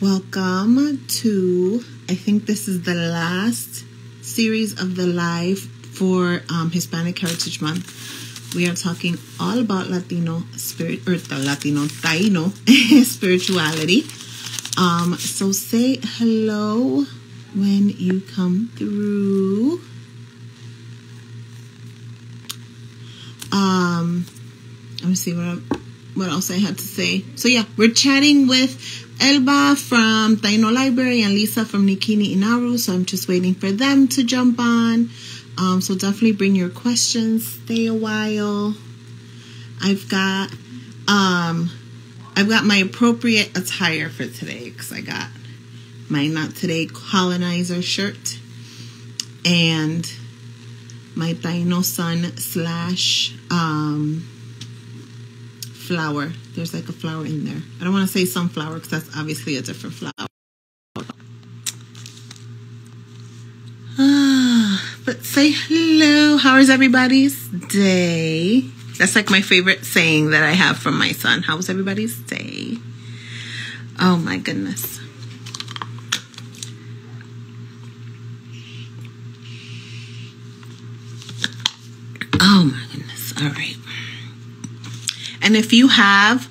Welcome to, I think this is the last series of the live for um, Hispanic Heritage Month. We are talking all about Latino spirit, or the Latino, Taino spirituality. Um, so say hello when you come through. Um, let me see what I, what else I had to say. So yeah, we're chatting with Elba from Taino Library and Lisa from Nikini Inaru. So I'm just waiting for them to jump on. Um, so definitely bring your questions. Stay a while. I've got um, I've got my appropriate attire for today because I got my not today colonizer shirt and my Taino sun slash um, flower. There's like a flower in there. I don't want to say sunflower because that's obviously a different flower. Ah, but say hello. How is everybody's day? That's like my favorite saying that I have from my son. How was everybody's day? Oh my goodness. Oh my goodness. All right. And if you have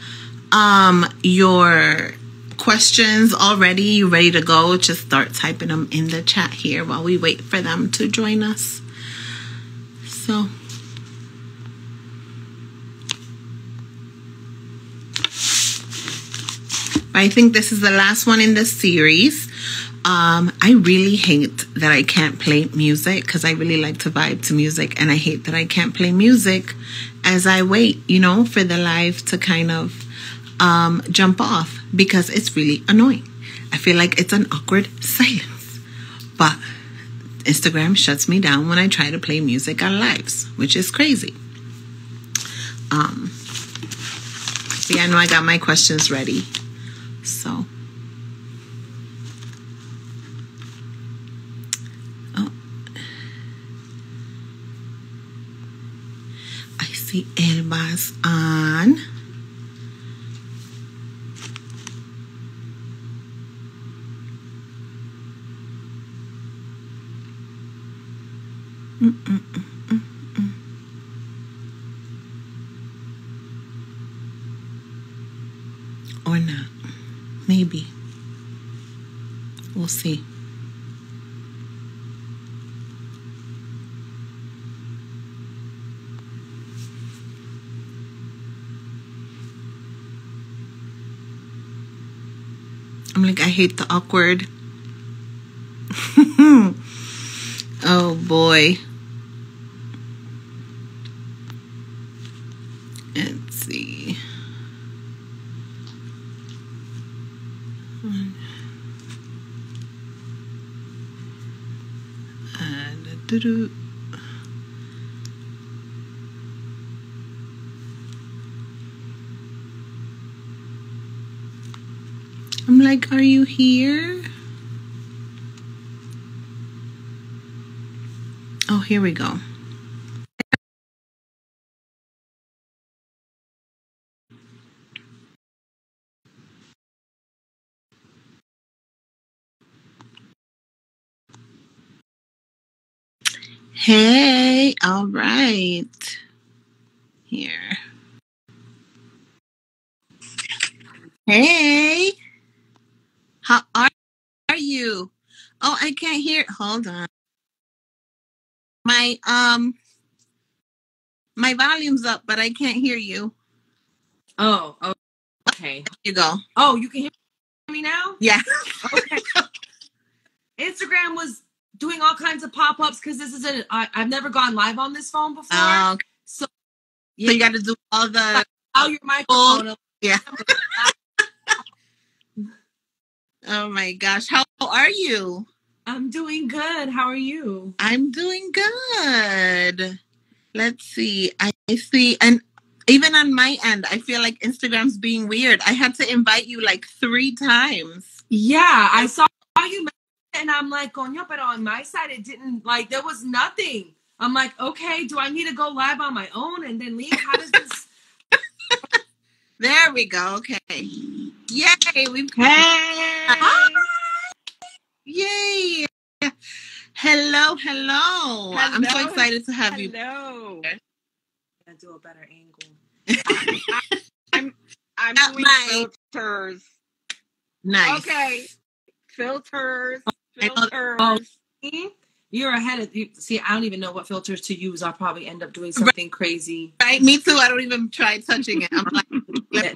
um, your questions already, you ready to go, just start typing them in the chat here while we wait for them to join us. So. I think this is the last one in the series. Um, I really hate that I can't play music because I really like to vibe to music, and I hate that I can't play music as I wait, you know, for the live to kind of um, jump off because it's really annoying. I feel like it's an awkward silence, but Instagram shuts me down when I try to play music on lives, which is crazy. Um, see, I know I got my questions ready, so. See Elba's on. Or not. Maybe. We'll see. I'm like, I hate the awkward. oh boy. Let's see. Uh, I'm like, are you here? Oh, here we go. Hey, all right. Here. Hey. How are, are you? Oh, I can't hear. Hold on. My um my volume's up, but I can't hear you. Oh, oh okay. Here you go. Oh, you can hear me now? Yeah. okay. Instagram was doing all kinds of pop-ups because this is a I, I've never gone live on this phone before. Oh, okay. So, yeah. so you got to do all the out your microphone. Yeah. Oh my gosh. How are you? I'm doing good. How are you? I'm doing good. Let's see. I see. And even on my end, I feel like Instagram's being weird. I had to invite you like three times. Yeah, I saw you and I'm like, coño, but on my side, it didn't like there was nothing. I'm like, okay, do I need to go live on my own and then leave? How does this? there we go. Okay. Yay! We've Hey! Yay! Hello, hello, I'm so excited to have you. Hello. Gotta do a better angle. I'm I'm Not doing mine. filters. Nice. Okay. Filters. Oh, oh. Filters. See? You're ahead of you. See, I don't even know what filters to use. I'll probably end up doing something crazy. Right, me too. I don't even try touching it. I'm like, let-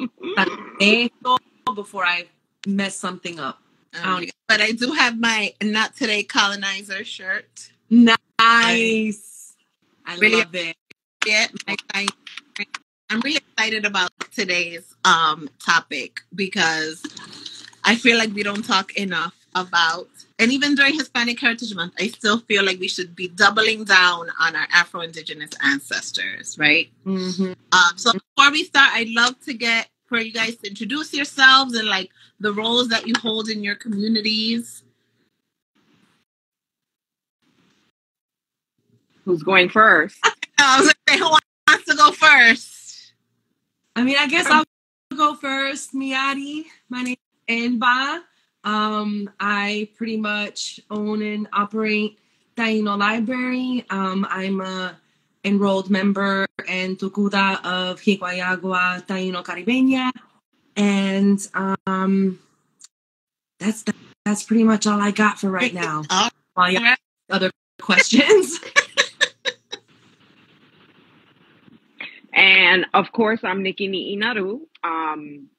Angle before I mess something up. um, but I do have my not today colonizer shirt. Nice. I Really- love it. Yeah, my, I, I'm really excited about today's um topic because I feel like we don't talk enough about, and even during Hispanic Heritage Month, I still feel like we should be doubling down on our Afro Indigenous ancestors, right? Mhm. Um, so before we start, I'd love to get for you guys to introduce yourselves and like the roles that you hold in your communities. Who's going first? I was gonna who wants to go first? I mean, I guess I'll go first. Miati, my name is Elba. Um, I pretty much own and operate Taino Library. Um, I'm a enrolled member and Tucuda of Higuayagua Taino Caribeña. And um, that's that's pretty much all I got for right now. While you right. other questions. And of course, I'm Nikki Inaru. Um,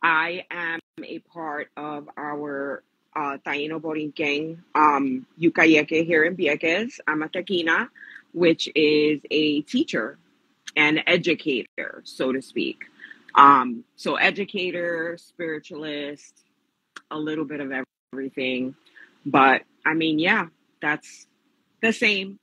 I am a part of our uh, Taino Borinquen um, Yucayeke here in Vieques. I'm a Taquina, which is a teacher and educator, so to speak. Um, so, educator, spiritualist, a little bit of everything. But I mean, yeah, that's the same.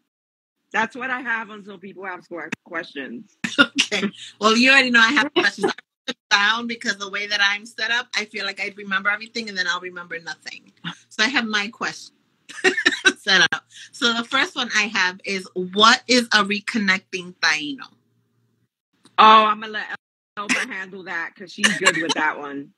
That's what I have until people ask questions. Okay. Well, you already know I have questions. I down because the way that I'm set up, I feel like I'd remember everything and then I'll remember nothing. So I have my question set up. So the first one I have is what is a reconnecting Taino? Oh, I'm gonna let Elba handle that because she's good with that one.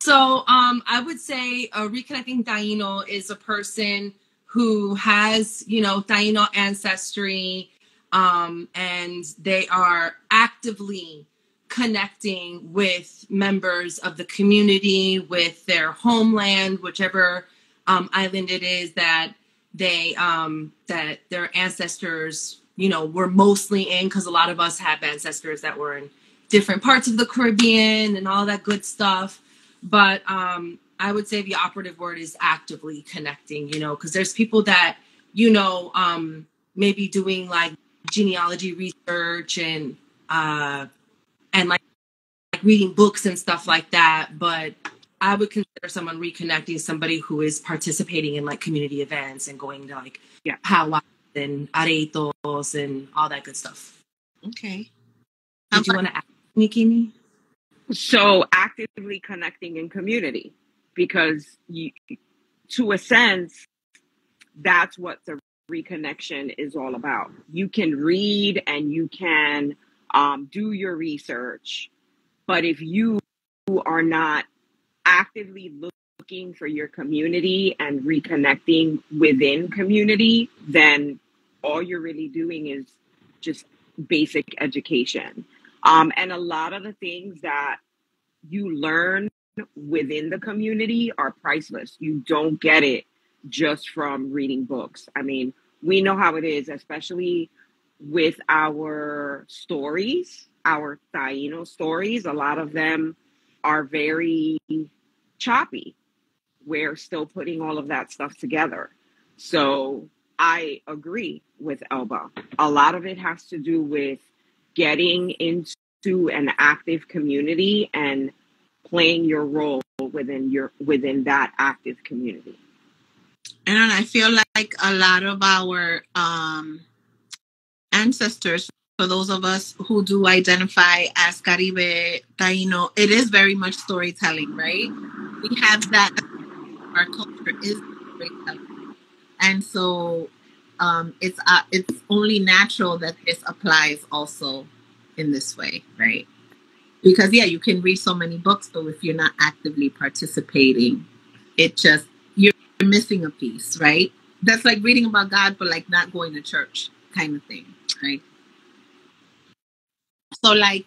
So um, I would say a reconnecting Taino is a person who has, you know, Taino ancestry, um, and they are actively connecting with members of the community, with their homeland, whichever um, island it is that they um, that their ancestors, you know, were mostly in. Because a lot of us have ancestors that were in different parts of the Caribbean and all that good stuff but um i would say the operative word is actively connecting you know because there's people that you know um maybe doing like genealogy research and uh and like, like reading books and stuff like that but i would consider someone reconnecting somebody who is participating in like community events and going to like Yeah. powwows and aretos and all that good stuff Okay. did you want to ask Nikini? So actively connecting in community because you, to a sense, that's what the reconnection is all about. You can read and you can um, do your research, but if you are not actively looking for your community and reconnecting within community, then all you're really doing is just basic education. Um, and a lot of the things that you learn within the community are priceless. You don't get it just from reading books. I mean, we know how it is, especially with our stories, our Taino stories. A lot of them are very choppy. We're still putting all of that stuff together. So I agree with Elba. A lot of it has to do with getting into an active community and playing your role within your within that active community. And I feel like a lot of our um, ancestors, for those of us who do identify as Caribe Taino, it is very much storytelling, right? We have that. Our culture is storytelling, and so um, it's uh, it's only natural that this applies also in this way, right? because yeah, you can read so many books, but if you're not actively participating, it just you're missing a piece, right? That's like reading about God, but like not going to church kind of thing, right? So, like,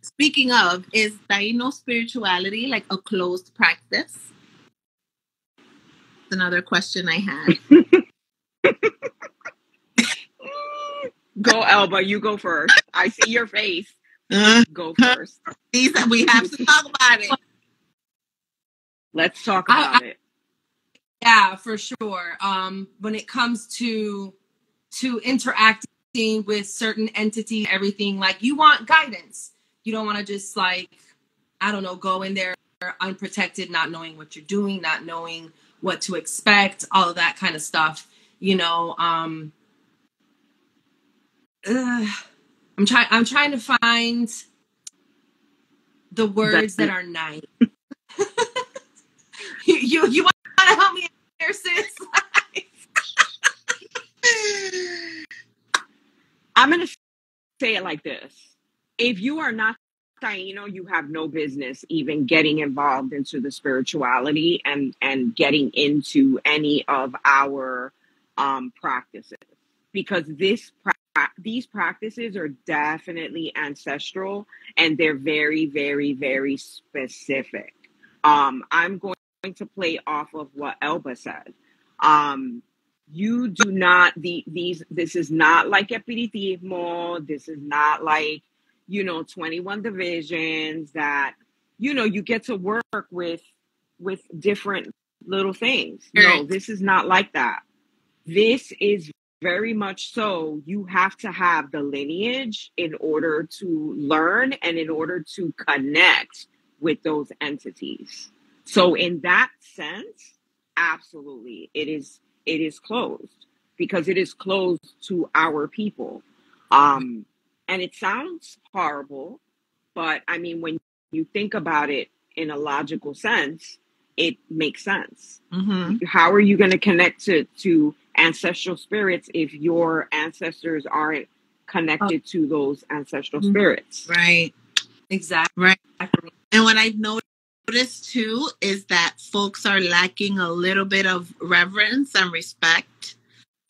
speaking of, is Taino spirituality like a closed practice? That's another question I had. go, Elba. You go first. I see your face. Uh, go first. These we have to talk about it. Let's talk about I, I, it. Yeah, for sure. Um, when it comes to to interacting with certain entities, everything like you want guidance. You don't want to just like I don't know, go in there unprotected, not knowing what you're doing, not knowing what to expect, all of that kind of stuff. You know, um, uh, I'm trying. I'm trying to find the words that are nice. you, you you want to help me here, sis? I'm gonna say it like this: If you are not Taino, you have no business even getting involved into the spirituality and and getting into any of our um, practices because this these practices are definitely ancestral and they're very very very specific. Um, i'm going to play off of what elba said. Um, you do not the these this is not like espiritismo this is not like you know 21 divisions that you know you get to work with with different little things. No this is not like that. This is very much so you have to have the lineage in order to learn and in order to connect with those entities. So in that sense absolutely it is it is closed because it is closed to our people um and it sounds horrible but i mean when you think about it in a logical sense it makes sense mm-hmm. how are you going to connect to to ancestral spirits if your ancestors aren't connected oh. to those ancestral mm-hmm. spirits. Right. Exactly. Right. And what I've noticed too is that folks are lacking a little bit of reverence and respect.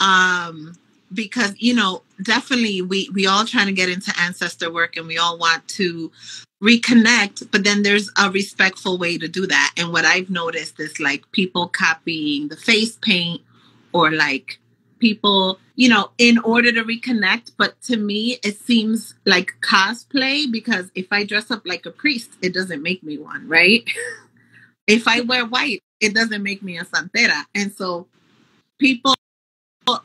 Um, because you know definitely we we all trying to get into ancestor work and we all want to reconnect but then there's a respectful way to do that and what i've noticed is like people copying the face paint or like people, you know, in order to reconnect. But to me, it seems like cosplay because if I dress up like a priest, it doesn't make me one, right? if I wear white, it doesn't make me a santera. And so people,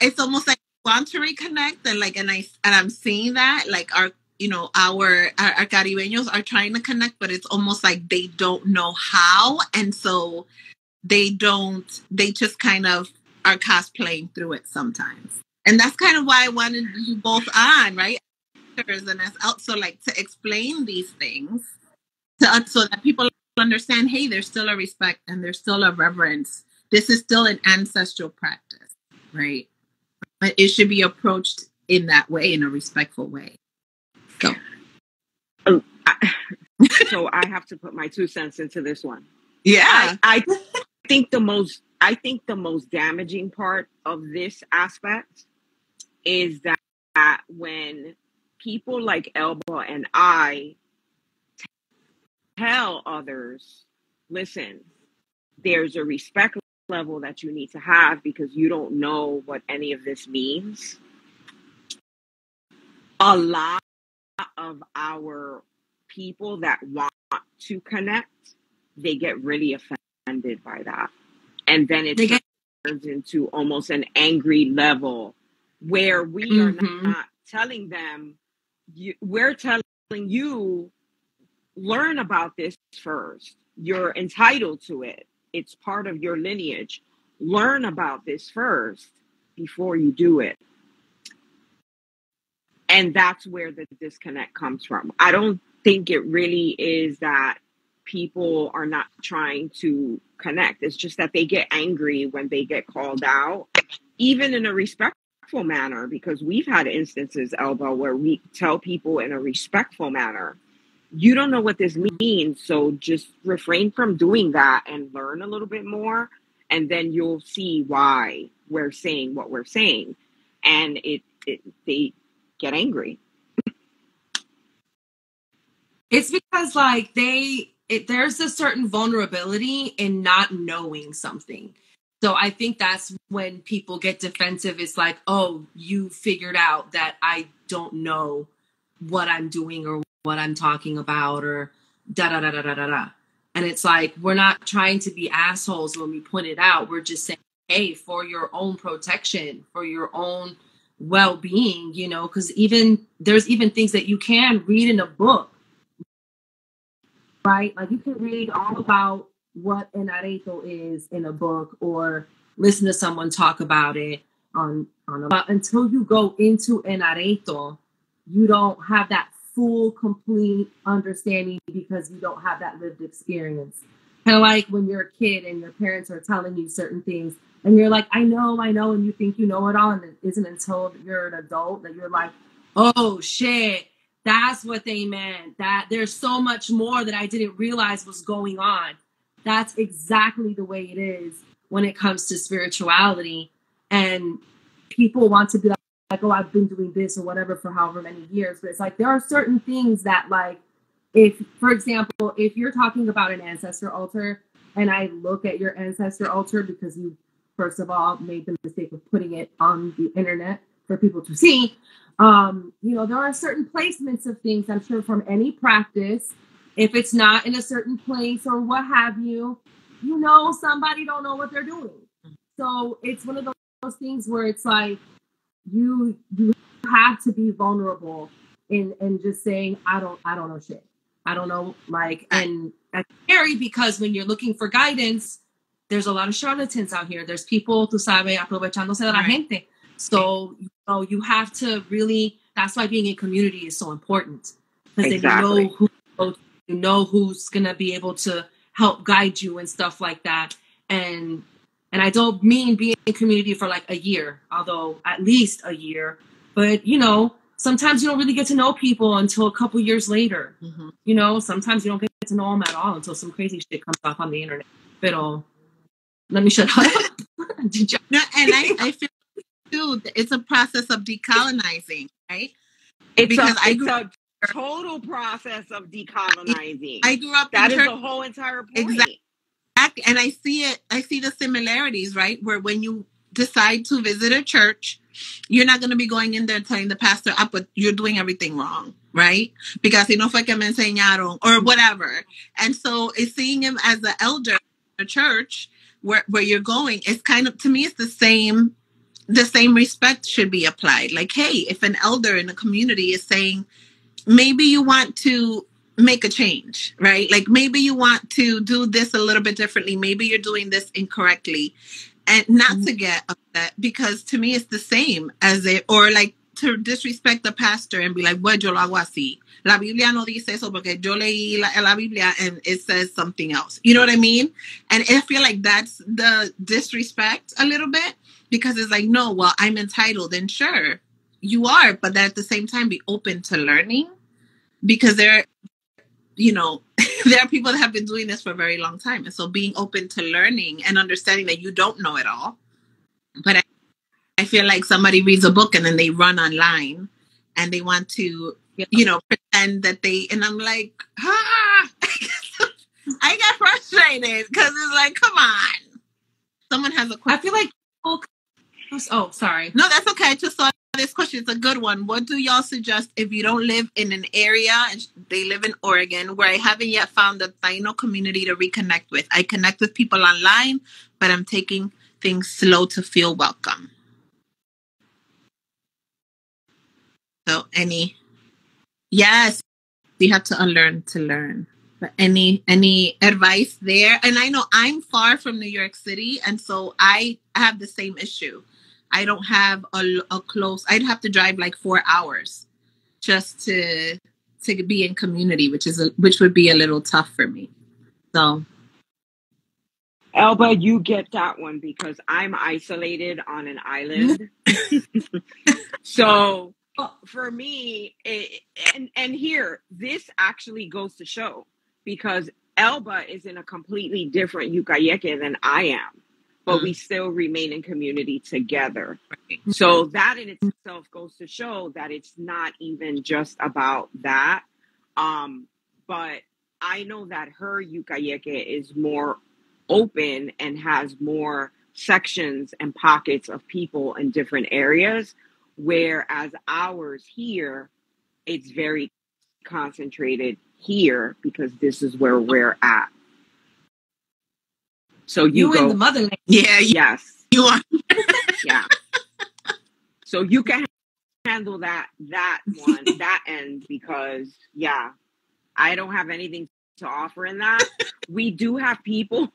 it's almost like want to reconnect and like, and I, and I'm seeing that like our, you know, our, our, our Caribeños are trying to connect, but it's almost like they don't know how. And so they don't, they just kind of are cosplaying through it sometimes. And that's kind of why I wanted you both on, right? And as also like to explain these things to so that people understand, hey, there's still a respect and there's still a reverence. This is still an ancestral practice, right? But it should be approached in that way, in a respectful way. So, um, I, so I have to put my two cents into this one. Yeah, I, I think the most I think the most damaging part of this aspect is that, that when people like Elba and I tell others, listen, there's a respect level that you need to have because you don't know what any of this means. A lot of our people that want to connect, they get really offended by that and then it get- turns into almost an angry level where we mm-hmm. are not telling them you, we're telling you learn about this first. You're entitled to it. It's part of your lineage. Learn about this first before you do it. And that's where the disconnect comes from. I don't think it really is that people are not trying to connect. It's just that they get angry when they get called out, even in a respectful manner, because we've had instances, Elba, where we tell people in a respectful manner, you don't know what this means. So just refrain from doing that and learn a little bit more. And then you'll see why we're saying what we're saying. And it, it they get angry. It's because like they it, there's a certain vulnerability in not knowing something. So I think that's when people get defensive. It's like, oh, you figured out that I don't know what I'm doing or what I'm talking about or da da da da da da da. And it's like we're not trying to be assholes when we point it out. We're just saying, hey, for your own protection, for your own well-being, you know, because even there's even things that you can read in a book right? Like you can read all about what an areto is in a book or listen to someone talk about it on on a, but until you go into an areto, you don't have that full complete understanding because you don't have that lived experience. Kind of like when you're a kid and your parents are telling you certain things and you're like, I know, I know, and you think you know it all, and it isn't until you're an adult that you're like, oh shit, that's what they meant. That there's so much more that I didn't realize was going on. That's exactly the way it is when it comes to spirituality. And people want to be like, oh, I've been doing this or whatever for however many years. But it's like there are certain things that, like, if, for example, if you're talking about an ancestor altar and I look at your ancestor altar because you, first of all, made the mistake of putting it on the internet for people to see, um, you know, there are certain placements of things, I'm sure, from any practice. If it's not in a certain place or what have you, you know, somebody don't know what they're doing. So it's one of those things where it's like you you have to be vulnerable in and just saying, I don't I don't know shit. I don't know, like, and that's scary because when you're looking for guidance, there's a lot of charlatans out here. There's people, tú sabes, aprovechándose de la gente. So, you know, you have to really, that's why being in community is so important. Because exactly. then you know who, you know who's going to be able to help guide you and stuff like that. And, and I don't mean being in community for like a year, although at least a year, but you know, sometimes you don't really get to know people until a couple years later. Mm-hmm. You know, sometimes you don't get to know them at all until some crazy shit comes off on the internet. But let me shut up. no, and I, I feel too. It's a process of decolonizing, right? It's because a, I grew a total process of decolonizing. I grew up. That is the whole entire point. Exactly. And I see it. I see the similarities, right? Where when you decide to visit a church, you're not going to be going in there telling the pastor up, but you're doing everything wrong, right? Because si no fue que me enseñaron or whatever. And so, it's seeing him as an elder in a church where where you're going, it's kind of to me, it's the same the same respect should be applied. Like, hey, if an elder in a community is saying, maybe you want to make a change, right? Like, maybe you want to do this a little bit differently. Maybe you're doing this incorrectly. And not mm-hmm. to get upset because to me it's the same as it, or like to disrespect the pastor and be like, well, yo lo hago así. La Biblia no dice eso porque yo leí la, la Biblia and it says something else. You know what I mean? And I feel like that's the disrespect a little bit because it's like, no, well, I'm entitled. And sure, you are, but at the same time, be open to learning because there, you know, there are people that have been doing this for a very long time. And so being open to learning and understanding that you don't know it all. But I, I feel like somebody reads a book and then they run online and they want to, you know, pretend that they, and I'm like, ah, I got frustrated because it's like, come on. Someone has a question. I feel like Oh, sorry. No, that's okay. I just saw this question. It's a good one. What do y'all suggest if you don't live in an area and they live in Oregon where I haven't yet found the Taino community to reconnect with? I connect with people online, but I'm taking things slow to feel welcome. So, any, yes, we have to unlearn to learn. But any any advice there? And I know I'm far from New York City, and so I have the same issue. I don't have a, a close. I'd have to drive like four hours just to to be in community, which is a, which would be a little tough for me. So, Elba, you get that one because I'm isolated on an island. so for me, it, and and here this actually goes to show because Elba is in a completely different Yucayeke than I am, but we still remain in community together. So that in itself goes to show that it's not even just about that. Um, but I know that her Yucayeke is more open and has more sections and pockets of people in different areas, whereas ours here, it's very concentrated here because this is where we're at. So you, You go, in the motherland. Yeah, you, yes, you are. yeah. So you can handle that that one that end because yeah, I don't have anything to offer in that. We do have people.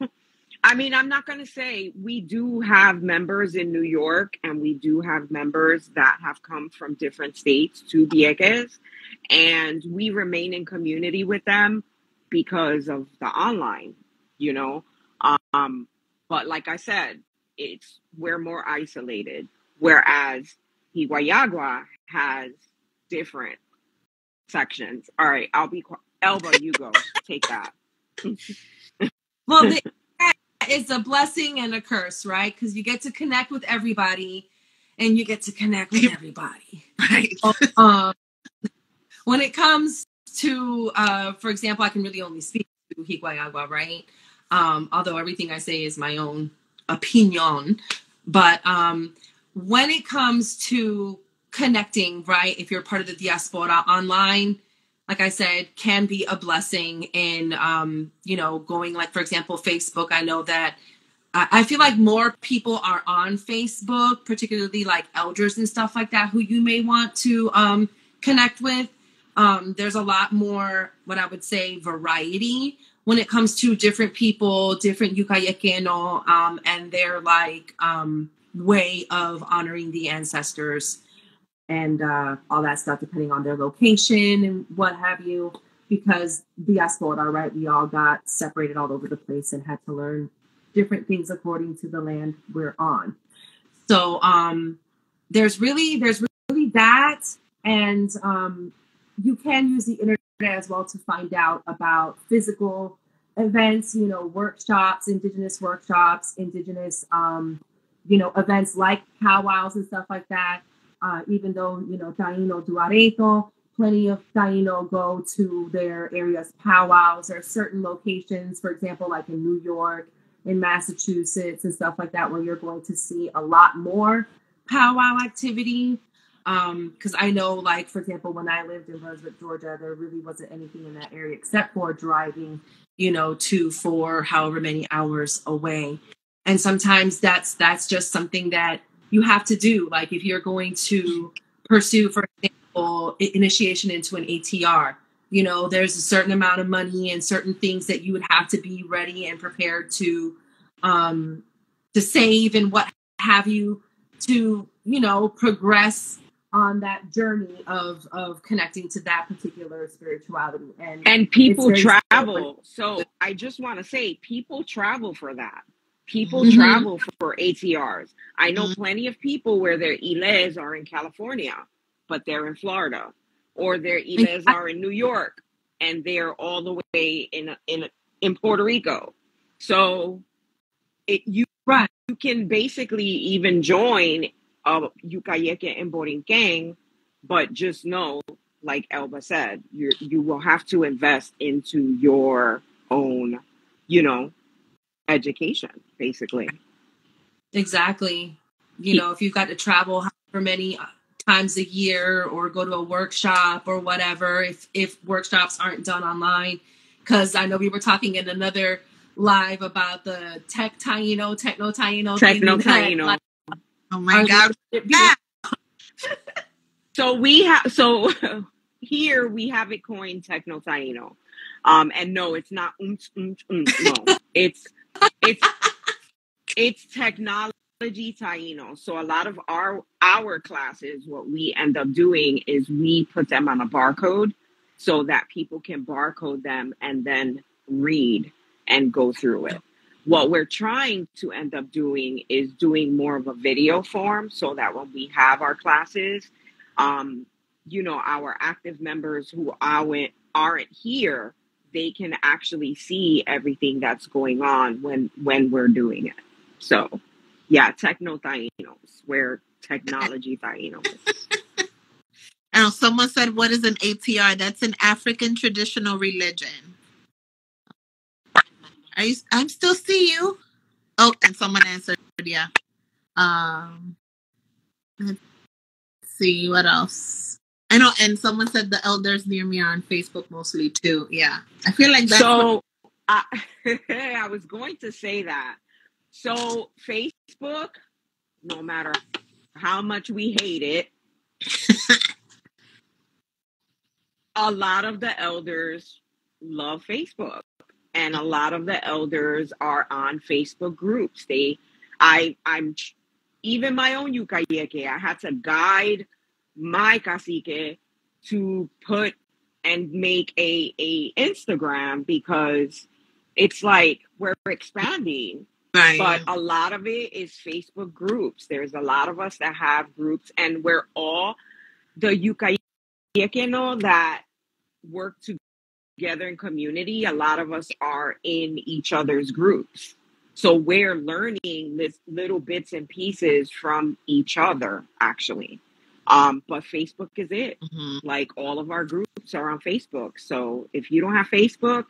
I mean, I'm not going to say we do have members in New York and we do have members that have come from different states to Vieques and we remain in community with them because of the online, you know. Um, but like I said, it's we're more isolated, whereas Higuayagua has different sections. All right, I'll be quiet. Elba, you go. Take that. Well, the, it's a blessing and a curse, right? Because you get to connect with everybody, and you get to connect with everybody. Right. um, when it comes to, uh, for example, I can really only speak to Higuayagua, right? Um, although everything I say is my own opinion. But um, when it comes to connecting, right, if you're part of the diaspora online, like I said, can be a blessing in, um, you know, going like, for example, Facebook. I know that I feel like more people are on Facebook, particularly like elders and stuff like that, who you may want to um, connect with. Um, there's a lot more, what I would say, variety when it comes to different people, different Yucayecano, um, and their like um, way of honoring the ancestors and uh, all that stuff, depending on their location and what have you. Because diaspora, right? We all got separated all over the place and had to learn different things according to the land we're on. So um, there's really there's really that, and um, you can use the internet as well to find out about physical events, you know, workshops, indigenous workshops, indigenous, um, you know, events like powwows and stuff like that. Uh, even though, you know, Taino do areto, plenty of Taino go to their areas powwows. Are certain locations, for example, like in New York, in Massachusetts, and stuff like that, where you're going to see a lot more powwow activity because I know, like for example, when I lived in Brunswick, Georgia, there really wasn't anything in that area except for driving, you know, two, four, however many hours away. And sometimes that's that's just something that you have to do. Like if you're going to pursue, for example, initiation into an ATR, you know, there's a certain amount of money and certain things that you would have to be ready and prepared to um to save and what have you to you know progress on that journey of of connecting to that particular spirituality and And people travel. So I just want to say, people travel for that. People Mhm. travel for ATRs. I know Mhm. plenty of people where their iles are in California, but they're in Florida, or their iles are in New York, and they're all the way in in in Puerto Rico. So it you Right. you can basically even join a Yucayeke and Borinquen, but just know, like Elba said, you you will have to invest into your own, you know, education, basically. exactly you know if you've got to travel however many uh, times a year or go to a workshop or whatever if if workshops aren't done online because i know we were talking in another live about the tech taino techno taino Techno Taino. Oh my God. Yeah. So we have so here we have it coined techno taino. Um and no, it's not oomph, oomph, oomph, no. it's it's it's technology taino. So a lot of our our classes, what we end up doing is we put them on a barcode so that people can barcode them and then read and go through it. What we're trying to end up doing is doing more of a video form so that when we have our classes, um, you know our active members who aren't aren't here they can actually see everything that's going on when when we're doing it so yeah techno tainos where technology tainos Now, someone said, "What is an ATR?" That's an African traditional religion. Are you? I'm still see you. Oh, and someone answered, yeah. Um, let's see what else. I know, and someone said the elders near me are on Facebook mostly too. Yeah, I feel like that's what- so I, I was going to say that so facebook no matter how much we hate it a lot of the elders love facebook and a lot of the elders are on facebook groups they i i'm even my own yukayeke i had to guide my cacique to put and make a a instagram because it's like we're expanding right. but a lot of it is Facebook groups. There's a lot of us that have groups, and we're all the Yucayekeno that work together in community. A lot of us are in each other's groups. So we're learning this little bits and pieces from each other, actually. Um, but Facebook is it. Mhm. Like all of our groups are on Facebook. So if you don't have Facebook,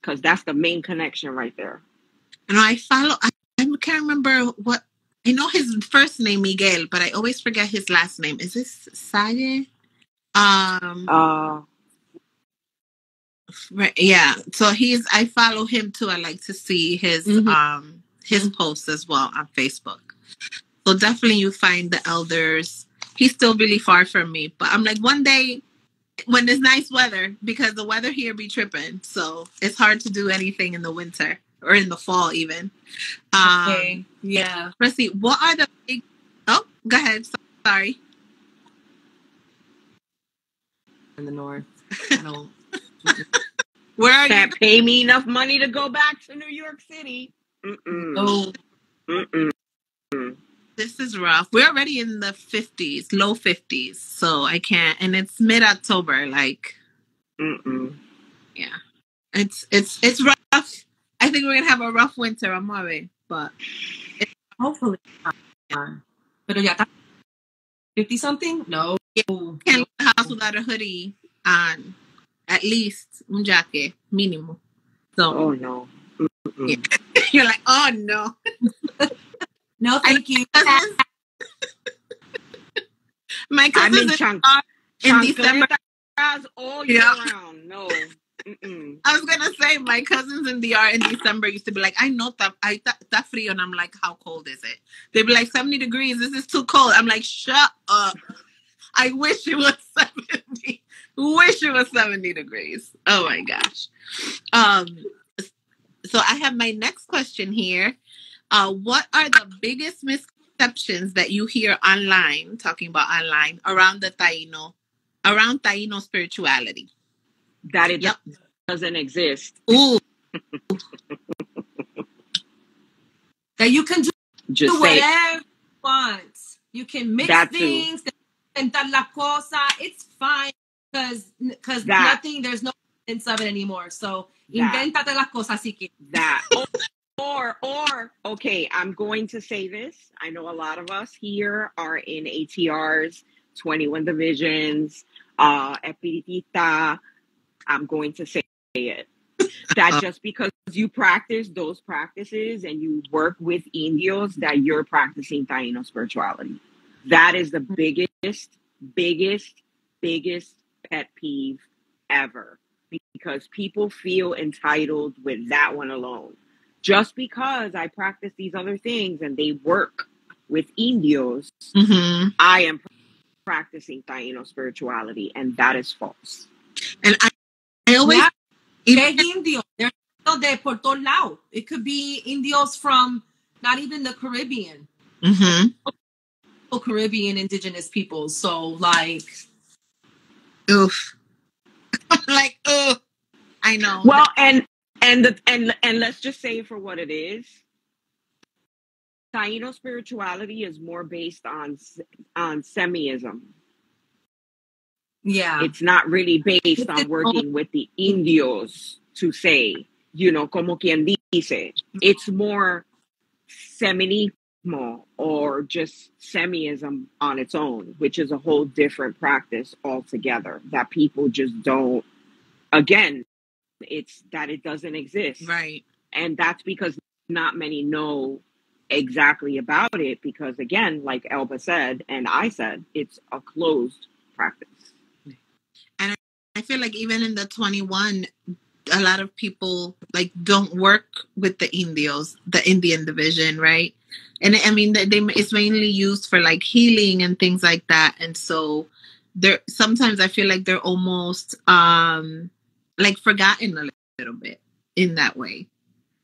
because that's the main connection right there. And I follow. I, I can't remember what. I know his first name Miguel, but I always forget his last name. Is this Sague? Um. Uh, Right, yeah. So he's I follow him too. I like to see his Mhm. um his posts as well on Facebook. So definitely you find the elders. He's still really far from me, but I'm like one day when there's nice weather because the weather here be tripping. So it's hard to do anything in the winter or in the fall even. Um Okay. Yeah. let's see, what are the big Oh, go ahead. Sorry. In the north. I don't. Where are you? can't pay me enough money to go back to New York City. Mm-mm. Oh, Mm-mm. This is rough. We're already in the 50s, low 50s. So I can't and it's mid-October like Mm-mm. it's it's it's rough. I think we're going to have a rough winter, I'm worried, but hopefully. Yeah. Pero ya está. 50 something? No. can't leave the house without a hoodie on at least un jacket minimum. So Oh no. Mm-mm. you're like, "Oh no." No, thank you. Cousins, my I'm cousins in in, chunk. in December chancletas all year Yeah. round. No. Mm-mm. I was gonna say my cousins in the DR in December used to be like, I know that I that, that frio, and I'm like, how cold is it? They'd be like, 70 degrees. This is too cold. I'm like, shut up. I wish it was 70. Wish it was 70 degrees. Oh my gosh. Um. So I have my next question here. Uh, what are the biggest misconceptions that you hear online, talking about online, around the Taino, around Taino spirituality? That it Yep. doesn't exist. Ooh, That you can do Just say whatever you want. You can mix too. things, inventar la cosa. It's fine because because nothing. There's no sense of it anymore. So That. inventate las cosas si que that. Or, or, okay, I'm going to say this. I know a lot of us here are in ATRs, 21 divisions, uh, Espiritista. I'm going to say it. That just because you practice those practices and you work with indios, that you're practicing Taino spirituality. That is the biggest, biggest, biggest pet peeve ever because people feel entitled with that one alone. Just because I practice these other things and they work with indios, hmm I am practicing Taino spirituality, and that is false. and I, I always Yeah. even- They're Indio. They're de por. It could be Indios from not even the Caribbean. Mhm. Caribbean indigenous peoples. So like oof. I'm like, oh, I know. Well, and and the and and let's just say for what it is. Taino spirituality is more based on on cemiism. Yeah. It's not really based on working with the indios to say, you know, como quien dice. Mm-hmm. It's more feminismo or just cemiism on its own, which is a whole different practice altogether that people just don't, again, it's that it doesn't exist. Right. And that's because not many know exactly about it because, again, like Elba said, and I said, it's a closed practice. And I feel like even in the 21, a lot of people like don't work with the Indios, the Indian division, right? And I mean, they, it's mainly used for like healing and things like that. And so there, sometimes I feel like they're almost um like forgotten a little bit in that way.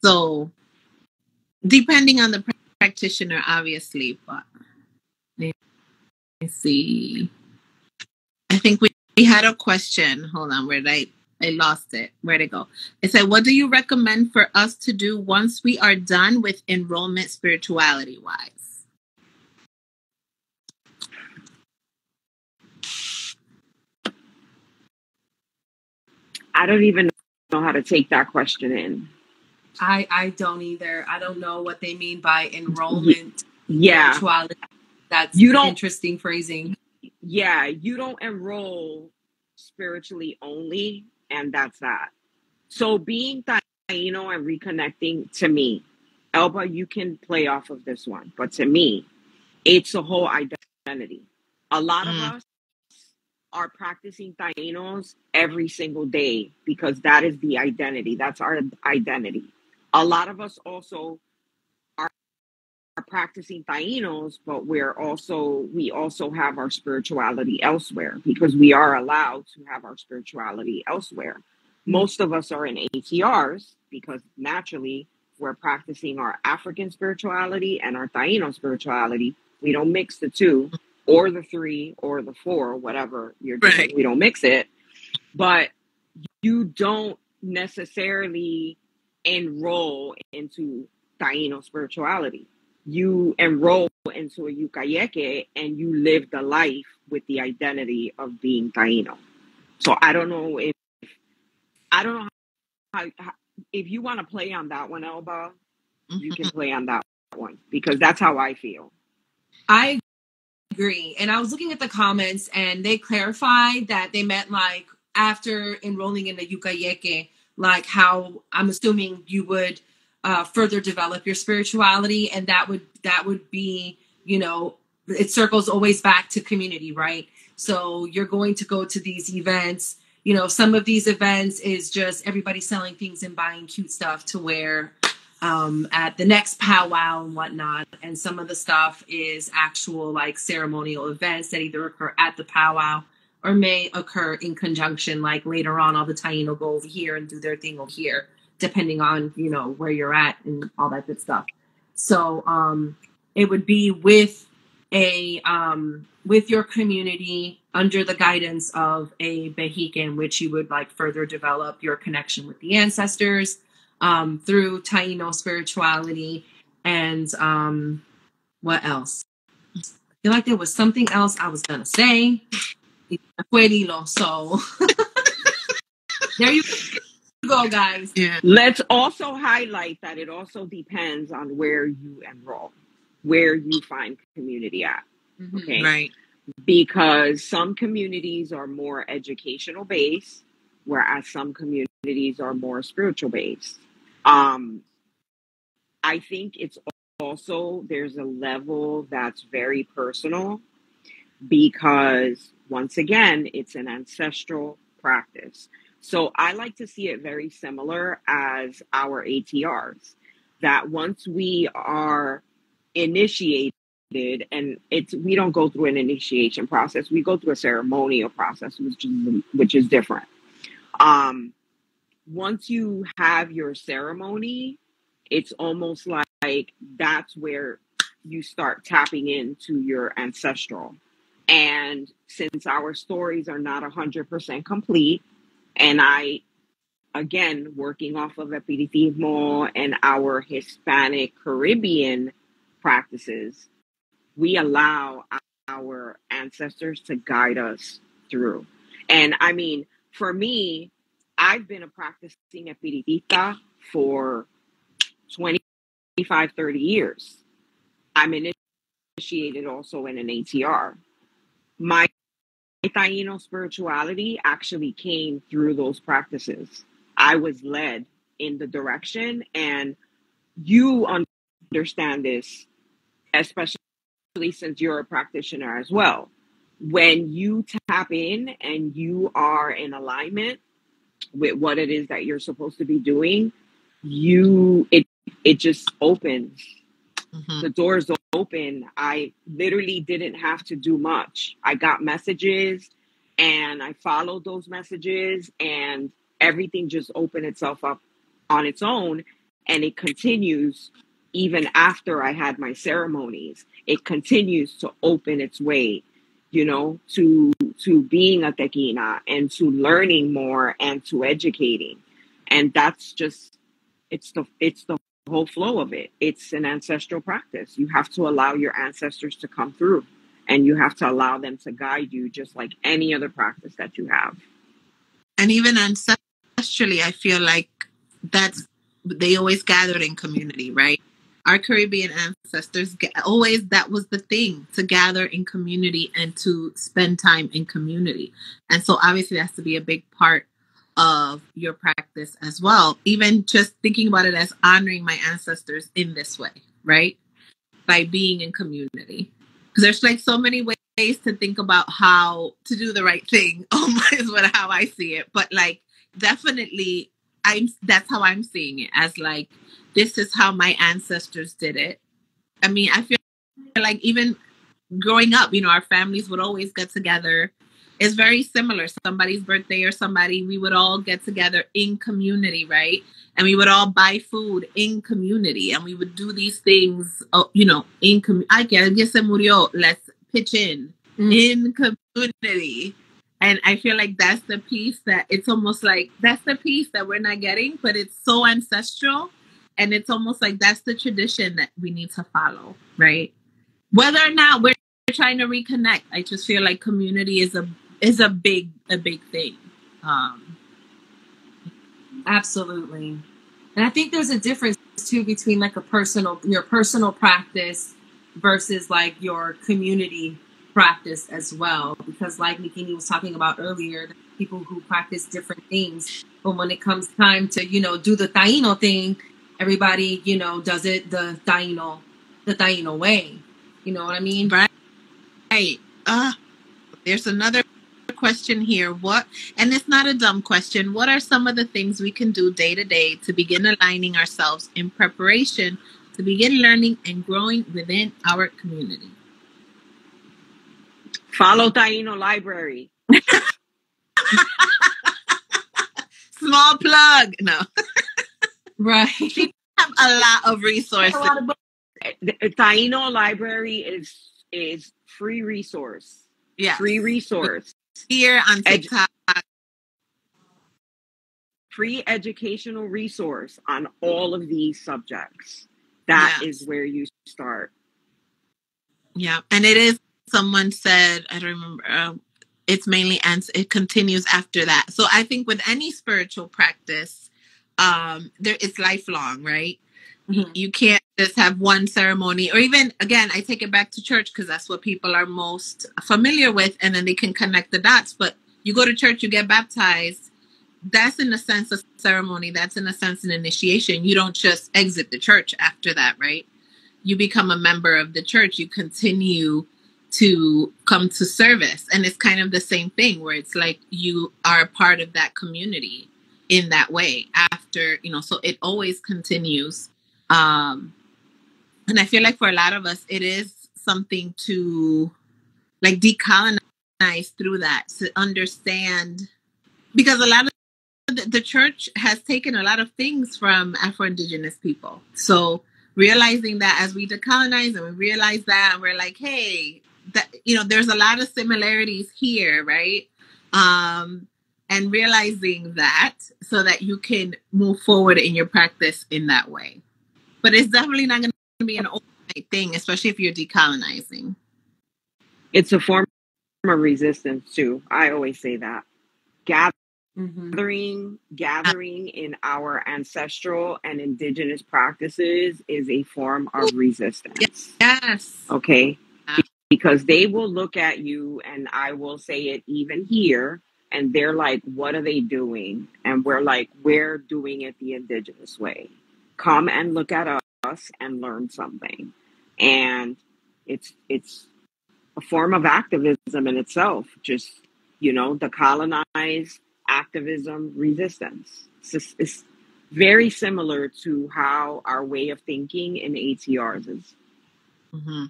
So depending on the pra- practitioner, obviously, but let me see. I think we, we had a question. Hold on, where did I I lost it. Where'd it go? It said, What do you recommend for us to do once we are done with enrollment spirituality wise? I don't even know how to take that question in. I I don't either. I don't know what they mean by enrollment Yeah. spirituality. That's You don't- interesting phrasing. Yeah. You don't enroll spiritually only, and that's that. So being Taino and reconnecting to me, Elba, you can play off of this one, but to me, it's a whole identity. A lot Mm. of us are practicing Tainos every single day because that is the identity. That's our identity. A lot of us also practicing Tainos, but we're also we also have our spirituality elsewhere because we are allowed to have our spirituality elsewhere. Most of us are in ATRs because naturally we're practicing our African spirituality and our Taino spirituality. We don't mix the two or the three or the four, whatever you're doing. Right. We don't mix it. But you don't necessarily enroll into Taino spirituality. You enroll into a Yucayeke and you live the life with the identity of being Taino. So I don't know if I don't know how, how if you want to play on that one, Elba, you can mm-hmm. play on that one because that's how I feel. I agree. And I was looking at the comments and they clarified that they meant like after enrolling in the Yucayeke, like how I'm assuming you would uh, further develop your spirituality and that would that would be, you know, it circles always back to community, right? So you're going to go to these events. You know, some of these events is just everybody selling things and buying cute stuff to wear um, at the next powwow and whatnot. And some of the stuff is actual like ceremonial events that either occur at the powwow or may occur in conjunction. Like later on, all the Taino go over here and do their thing over here, depending on you know where you're at and all that good stuff. So um, it would be with a um, with your community under the guidance of a Behican, which you would like further develop your connection with the ancestors um, through Taino spirituality and um, what else? I feel like there was something else I was gonna say. So there you go, guys. Yeah. Let's also highlight that it also depends on where you enroll, where you find community at. Mhm. Okay. Right. Because some communities are more educational based, whereas some communities are more spiritual based. Um, I think it's also there's a level that's very personal because once again, it's an ancestral practice. So I like to see it very similar as our ATRs. That once we are initiated, and it's we don't go through an initiation process, we go through a ceremonial process, which is which is different. Um, once you have your ceremony, it's almost like that's where you start tapping into your ancestral. And since our stories are not 100% complete, and I, again, working off of Espiritismo and our Hispanic Caribbean practices, we allow our ancestors to guide us through. And I mean, for me, I've been a practicing espiritista for 25, 30 years. I'm initiated also in an ATR. My Taino spirituality actually came through those practices. I was led in the direction, and you understand this, especially since you're a practitioner as well. When you tap in and you are in alignment with what it is that you're supposed to be doing, you it it just opens. Mm-hmm. The doors open. I literally didn't have to do much. I got messages and I followed those messages and everything just opened itself up on its own and it continues even after I had my ceremonies. It continues to open its way, you know, to to being a tequina and to learning more and to educating. And that's just it's the it's the whole flow of it. It's an ancestral practice. You have to allow your ancestors to come through and you have to allow them to guide you just like any other practice that you have. And even ancestrally, I feel like that's they always gathered in community, right? Our Caribbean ancestors always that was the thing to gather in community and to spend time in community. And so obviously that has to be a big part of your practice as well. Even just thinking about it as honoring my ancestors in this way, right? By being in community. Because there's like so many ways to think about how to do the right thing, is what how I see it. But like definitely I'm that's how I'm seeing it as like this is how my ancestors did it. I mean, I feel like even growing up, you know, our families would always get together it's very similar. Somebody's birthday or somebody, we would all get together in community, right? And we would all buy food in community, and we would do these things, oh, you know, in community. I guess se murió. Let's pitch in mm. in community. And I feel like that's the piece that it's almost like that's the piece that we're not getting, but it's so ancestral. And it's almost like that's the tradition that we need to follow, right? Whether or not we're trying to reconnect, I just feel like community is a is a big a big thing. Um, Absolutely, and I think there's a difference too between like a personal your personal practice versus like your community practice as well. Because like Nikini was talking about earlier, people who practice different things, but when it comes time to you know do the Taino thing, everybody you know does it the Taino the Taino way. You know what I mean? Right. Right. Uh, there's another question here. What, and it's not a dumb question, what are some of the things we can do day to day to begin aligning ourselves in preparation to begin learning and growing within our community? Follow Taino Library. Small plug. No. right. We have a lot of resources. Lot of Taino Library is is free resource. Yeah. Free resource here on TikTok. Edu- free educational resource on all of these subjects. That yes. is where you start. Yeah, and it is. Someone said, I don't remember. Uh, it's mainly and it continues after that. So I think with any spiritual practice, um, there it's lifelong, right? Mm-hmm. You can't just have one ceremony, or even again, I take it back to church because that's what people are most familiar with, and then they can connect the dots. But you go to church, you get baptized. That's in a sense a ceremony. That's in a sense an initiation. You don't just exit the church after that, right? You become a member of the church. You continue to come to service, and it's kind of the same thing where it's like you are a part of that community in that way after you know. So it always continues um, and I feel like for a lot of us, it is something to like decolonize through that to understand because a lot of the, the church has taken a lot of things from Afro Indigenous people. So realizing that as we decolonize and we realize that and we're like, hey, that you know, there's a lot of similarities here, right? Um, and realizing that so that you can move forward in your practice in that way but it's definitely not going to be an overnight thing, especially if you're decolonizing. It's a form of resistance too. I always say that. Mm-hmm. gathering gathering in our ancestral and indigenous practices is a form of resistance yes okay because they will look at you and i will say it even here and they're like what are they doing and we're like we're doing it the indigenous way come and look at us and learn something and it's it's a form of activism in itself just you know the colonized activism, resistance. It's, it's very similar to how our way of thinking in ATRs is. Mm-hmm.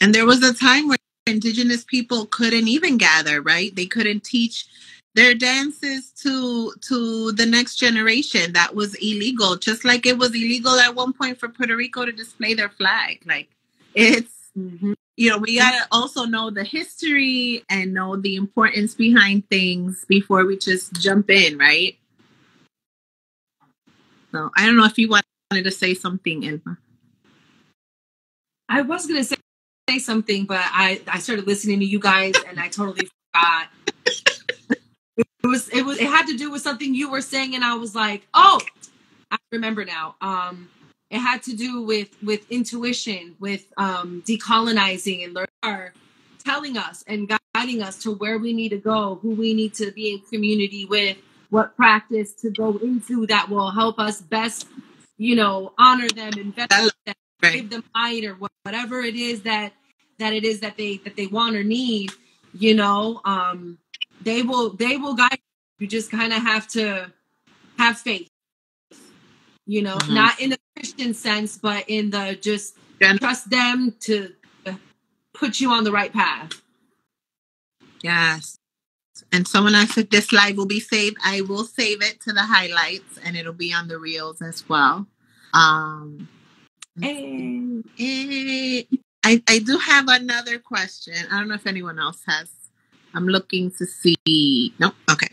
And there was a time where indigenous people couldn't even gather, right? They couldn't teach their dances to to the next generation. That was illegal, just like it was illegal at one point for Puerto Rico to display their flag. Like it's mm-hmm you know, we got to also know the history and know the importance behind things before we just jump in, right? So I don't know if you wanted to say something, Elba. I was going to say, say something, but I, I started listening to you guys and I totally forgot. It was it was it had to do with something you were saying and I was like, "Oh, I remember now." Um it had to do with with intuition with um decolonizing and learn telling us and guiding us to where we need to go who we need to be in community with what practice to go into that will help us best you know honor them and them, right. give them light or whatever it is that that it is that they that they want or need you know um they will they will guide you you just kind of have to have faith you know, mm-hmm. not in a Christian sense, but in the just yeah. trust them to put you on the right path. Yes. And someone asked if this live will be saved. I will save it to the highlights and it'll be on the reels as well. Um and, and I, I do have another question. I don't know if anyone else has. I'm looking to see. Nope. Okay.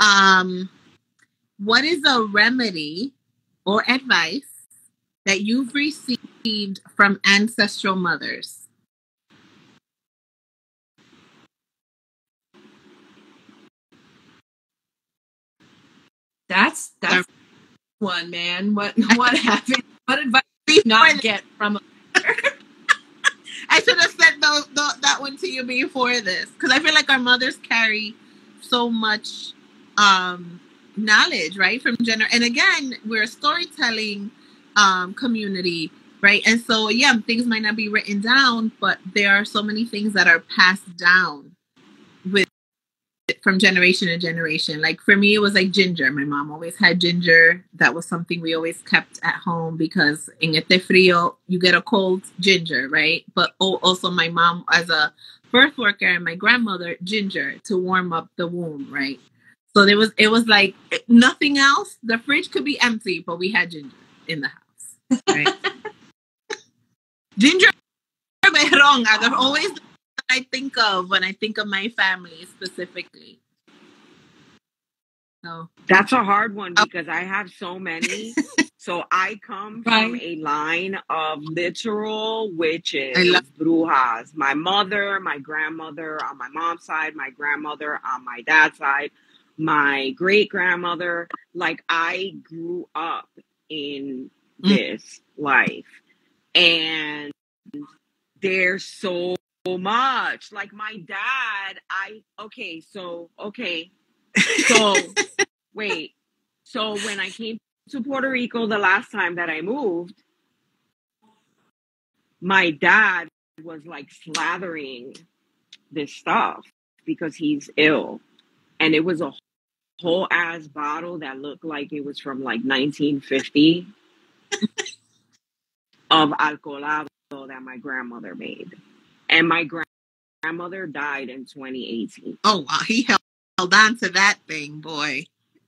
Um, what is a remedy or advice that you've received from ancestral mothers? That's that's one man. What what happened? What advice you not get from a I should have those, that one to you before this because I feel like our mothers carry so much um, knowledge, right? From gender, and again, we're a storytelling um, community, right? And so yeah, things might not be written down, but there are so many things that are passed down with from generation to generation. Like for me, it was like ginger. My mom always had ginger. That was something we always kept at home because in este frío, you get a cold ginger, right? But also my mom as a birth worker and my grandmother ginger to warm up the womb, right? So there was it was like nothing else. The fridge could be empty, but we had ginger in the house. Right? ginger wrong. They're always I think of when I think of my family specifically. So that's a hard one because I have so many. so I come from right. a line of literal witches, love- brujas. My mother, my grandmother on my mom's side, my grandmother on my dad's side my great grandmother. Like I grew up in mm. this mm. life. And there's so Mm-hmm. much. Like my dad, I okay, so okay. So wait. So when I came to Puerto Rico the last time that I moved, my dad was like slathering this stuff because he's ill. And it was a whole ass bottle that looked like it was from like 1950 of alcoholado that my grandmother made. And my grandmother died in 2018. Oh, wow. He held, held on to that thing, boy.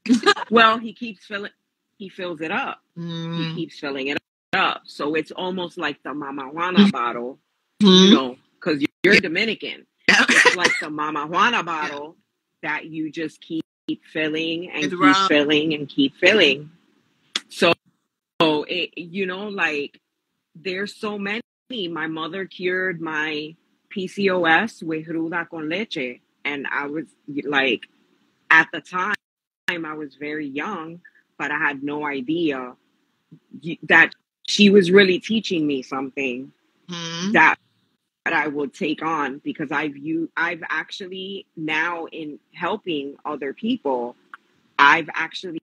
well, he keeps filling, he fills it up. Mm. He keeps filling it up. So it's almost like the Mama Juana mm. bottle, mm. you know, because you're Dominican. it's like the Mama Juana bottle that you just keep keep filling and it's keep wrong. filling and keep filling. So, so it, you know, like there's so many. My mother cured my PCOS with ruda con leche, and I was like, at the time, I was very young, but I had no idea that she was really teaching me something Mhm. that that I will take on because I've you I've actually now in helping other people, I've actually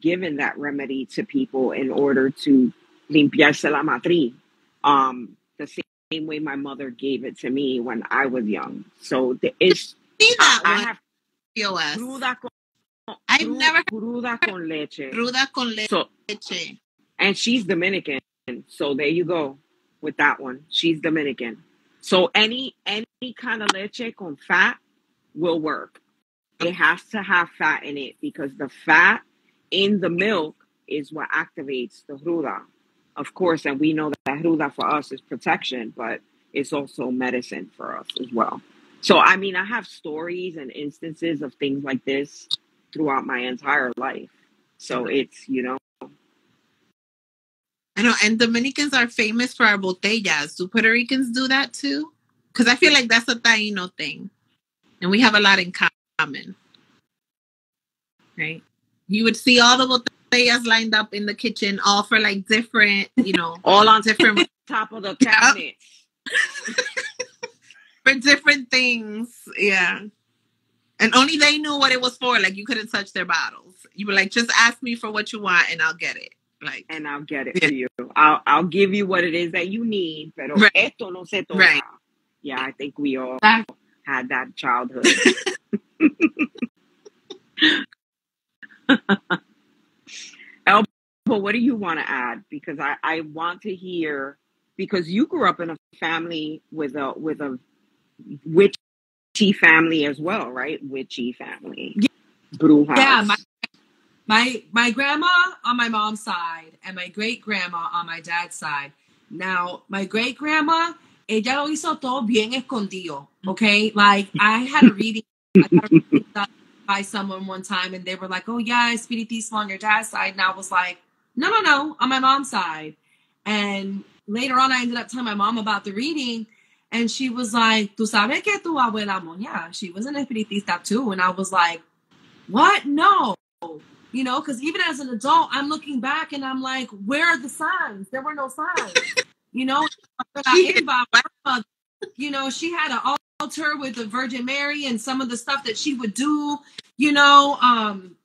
given that remedy to people in order to limpiarse la matriz. Um, the same way my mother gave it to me when I was young. So the, it's See that I one, have POS. cruda con I've never cruda con leche. Ruda con So leche. and she's Dominican. So there you go with that one. She's Dominican. So any any kind of leche con fat will work. It has to have fat in it because the fat in the milk is what activates the ruda. Of course, and we know that ruda for us is protection, but it's also medicine for us as well. So I mean, I have stories and instances of things like this throughout my entire life. So it's you know I know, and Dominicans are famous for our botellas. Do Puerto Ricans do that too? Because I feel like that's a Taino thing, and we have a lot in common, right? You would see all the botellas lined up in the kitchen, all for like different, you know, all on different top of the cabinet. for different things. Yeah. And only they knew what it was for. Like you couldn't touch their bottles. You were like, just ask me for what you want and I'll get it. Like and I'll get it Yeah. for you. I'll I'll give you what it is that you need, pero Right. esto no se toca. Right. Yeah, I think we all had that childhood. Elba, what do you want to add? Because I, I want to hear because you grew up in a family with a with a witchy family as well, right? Witchy family. Brujas. Yeah, my my my grandma on my mom's side and my great grandma on my dad's side. Now, my great grandma, ella lo hizo todo bien escondido. Okay, like I had a reading, I got a reading done by someone one time, and they were like, "Oh yeah, it's spiritismo on your dad's side," and I was like, "No, no, no, on my mom's side." And later on, I ended up telling my mom about the reading, and she was like, "Tú sabes que tu abuela moña? She was an espiritista too," and I was like, "What? No." You know, because even as an adult, I'm looking back and I'm like, where are the signs? There were no signs. You know, you know, she had an altar with the Virgin Mary and some of the stuff that she would do, you know, um,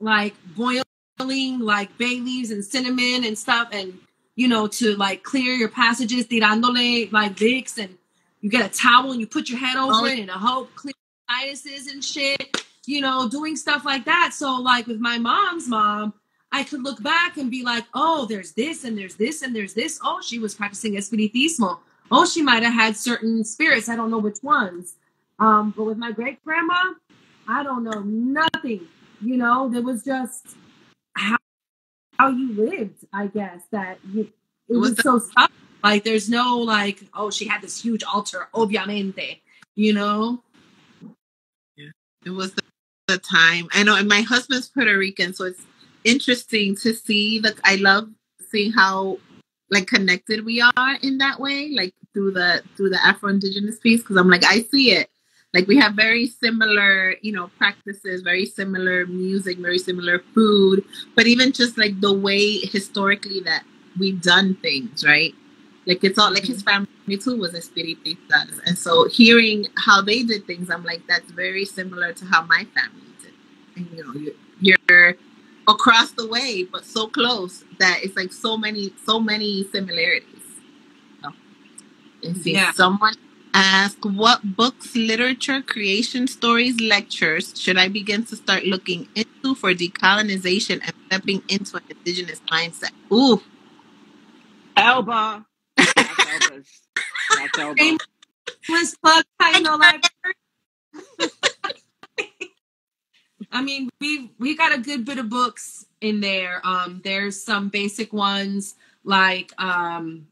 like boiling like bay leaves and cinnamon and stuff, and you know, to like clear your passages, tirándole like Vicks, and you get a towel and you put your head over Oh. it and a hope clear sinuses and shit, you know, doing stuff like that. So like with my mom's mom, I could look back and be like, oh, there's this and there's this and there's this. Oh, she was practicing espiritismo. Oh, she might have had certain spirits. I don't know which ones. Um, but with my great grandma, I don't know nothing. You know, there was just how, how you lived, I guess, that you, it Was was the- so stuck. Like, there's no like, oh, she had this huge altar, obviamente, you know? Yeah. it was the, the time. I know, and my husband's Puerto Rican, so it's interesting to see. Like, I love seeing how like connected we are in that way, like through the through the Afro Indigenous piece. Because I'm like, I see it. Like we have very similar, you know, practices, very similar music, very similar food, but even just like the way historically that we've done things, right? Like it's all like his mm-hmm. family too was a espiritistas, and so hearing how they did things, I'm like, that's very similar to how my family did. And you know, you're, you're across the way, but so close that it's like so many, so many similarities. So, and see, Yeah. someone asked, what books, literature, creation, stories, lectures should I begin to start looking into for decolonization and stepping into an indigenous mindset? Ooh, Elba. That's Elba's. That's Elba. Let's plug Taino Library. I mean, we we got a good bit of books in there. Um, there's some basic ones like um,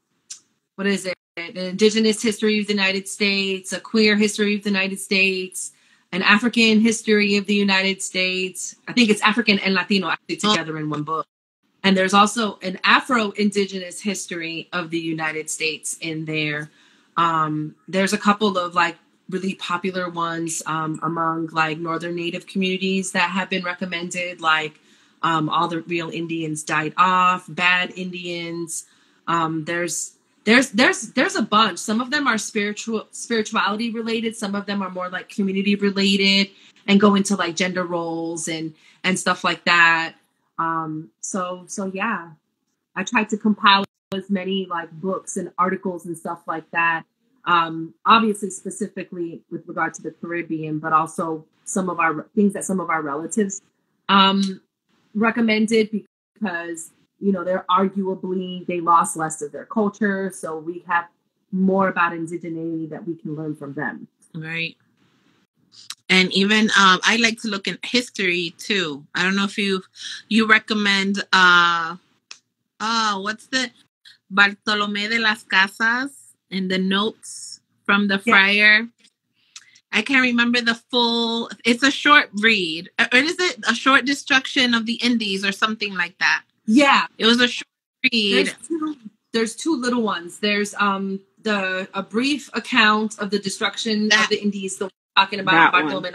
what is it? The Indigenous history of the United States, a queer history of the United States, an African history of the United States. I think it's African and Latino actually together in one book. And there's also an Afro Indigenous history of the United States in there. Um, there's a couple of like really popular ones um, among like northern native communities that have been recommended like um, all the real indians died off bad indians. Um, there's there's there's there's a bunch. Some of them are spiritual spirituality related. Some of them are more like community related and go into like gender roles and and stuff like that. Um so so yeah. I tried to compile as many like books and articles and stuff like that. Um obviously specifically with regard to the caribbean but also some of our things that some of our relatives um recommended because you know, they're arguably they lost less of their culture, so we have more about indigeneity that we can learn from them. Right. And even um, I like to look at history too. I don't know if you you recommend uh uh what's the Bartolome de las Casas and the notes from the friar. Yeah. I can't remember the full. It's a short read. Or is it a short destruction of the Indies or something like that? Yeah, it was a short read. There's two, there's two little ones. There's um the a brief account of the destruction that, of the Indies, the talking about Bartolome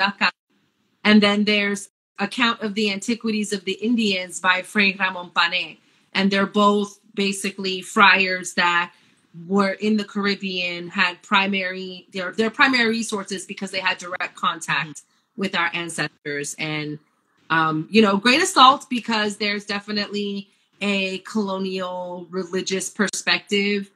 and then there's account of the antiquities of the Indians by Fray Ramon Pane, and they're both basically friars that were in the Caribbean, had primary their their primary resources because they had direct contact with our ancestors and um, you know, great assault because there's definitely a colonial religious perspective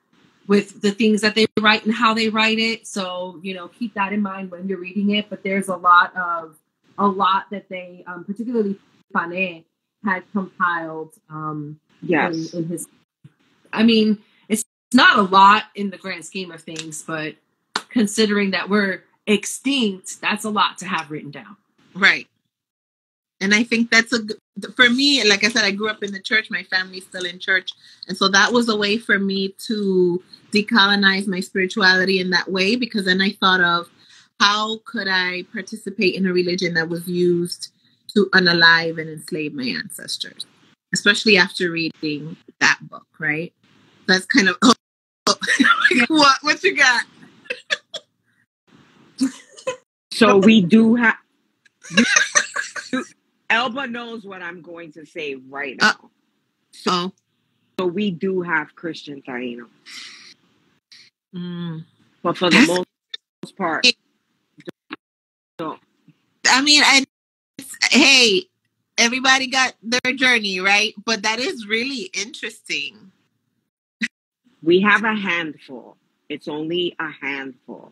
with the things that they write and how they write it. So, you know, keep that in mind when you're reading it. But there's a lot of a lot that they, um, particularly Pane, had compiled. Um, yes. In, in his, I mean, not a lot in the grand scheme of things, but considering that we're extinct, that's a lot to have written down. Right and I think that's a good for me. Like I said, I grew up in the church. My family's still in church, and so that was a way for me to decolonize my spirituality in that way. Because then I thought of how could I participate in a religion that was used to unalive and enslave my ancestors, especially after reading that book. Right? That's kind of oh, what what you got. so we do have Elba knows what I'm going to say right uh, now. Uh, so, so we do have Christian Taino. Mm. But for the most part, don't. I mean, I, hey, everybody got their journey, right? But that is really interesting. We have a handful. It's only a handful.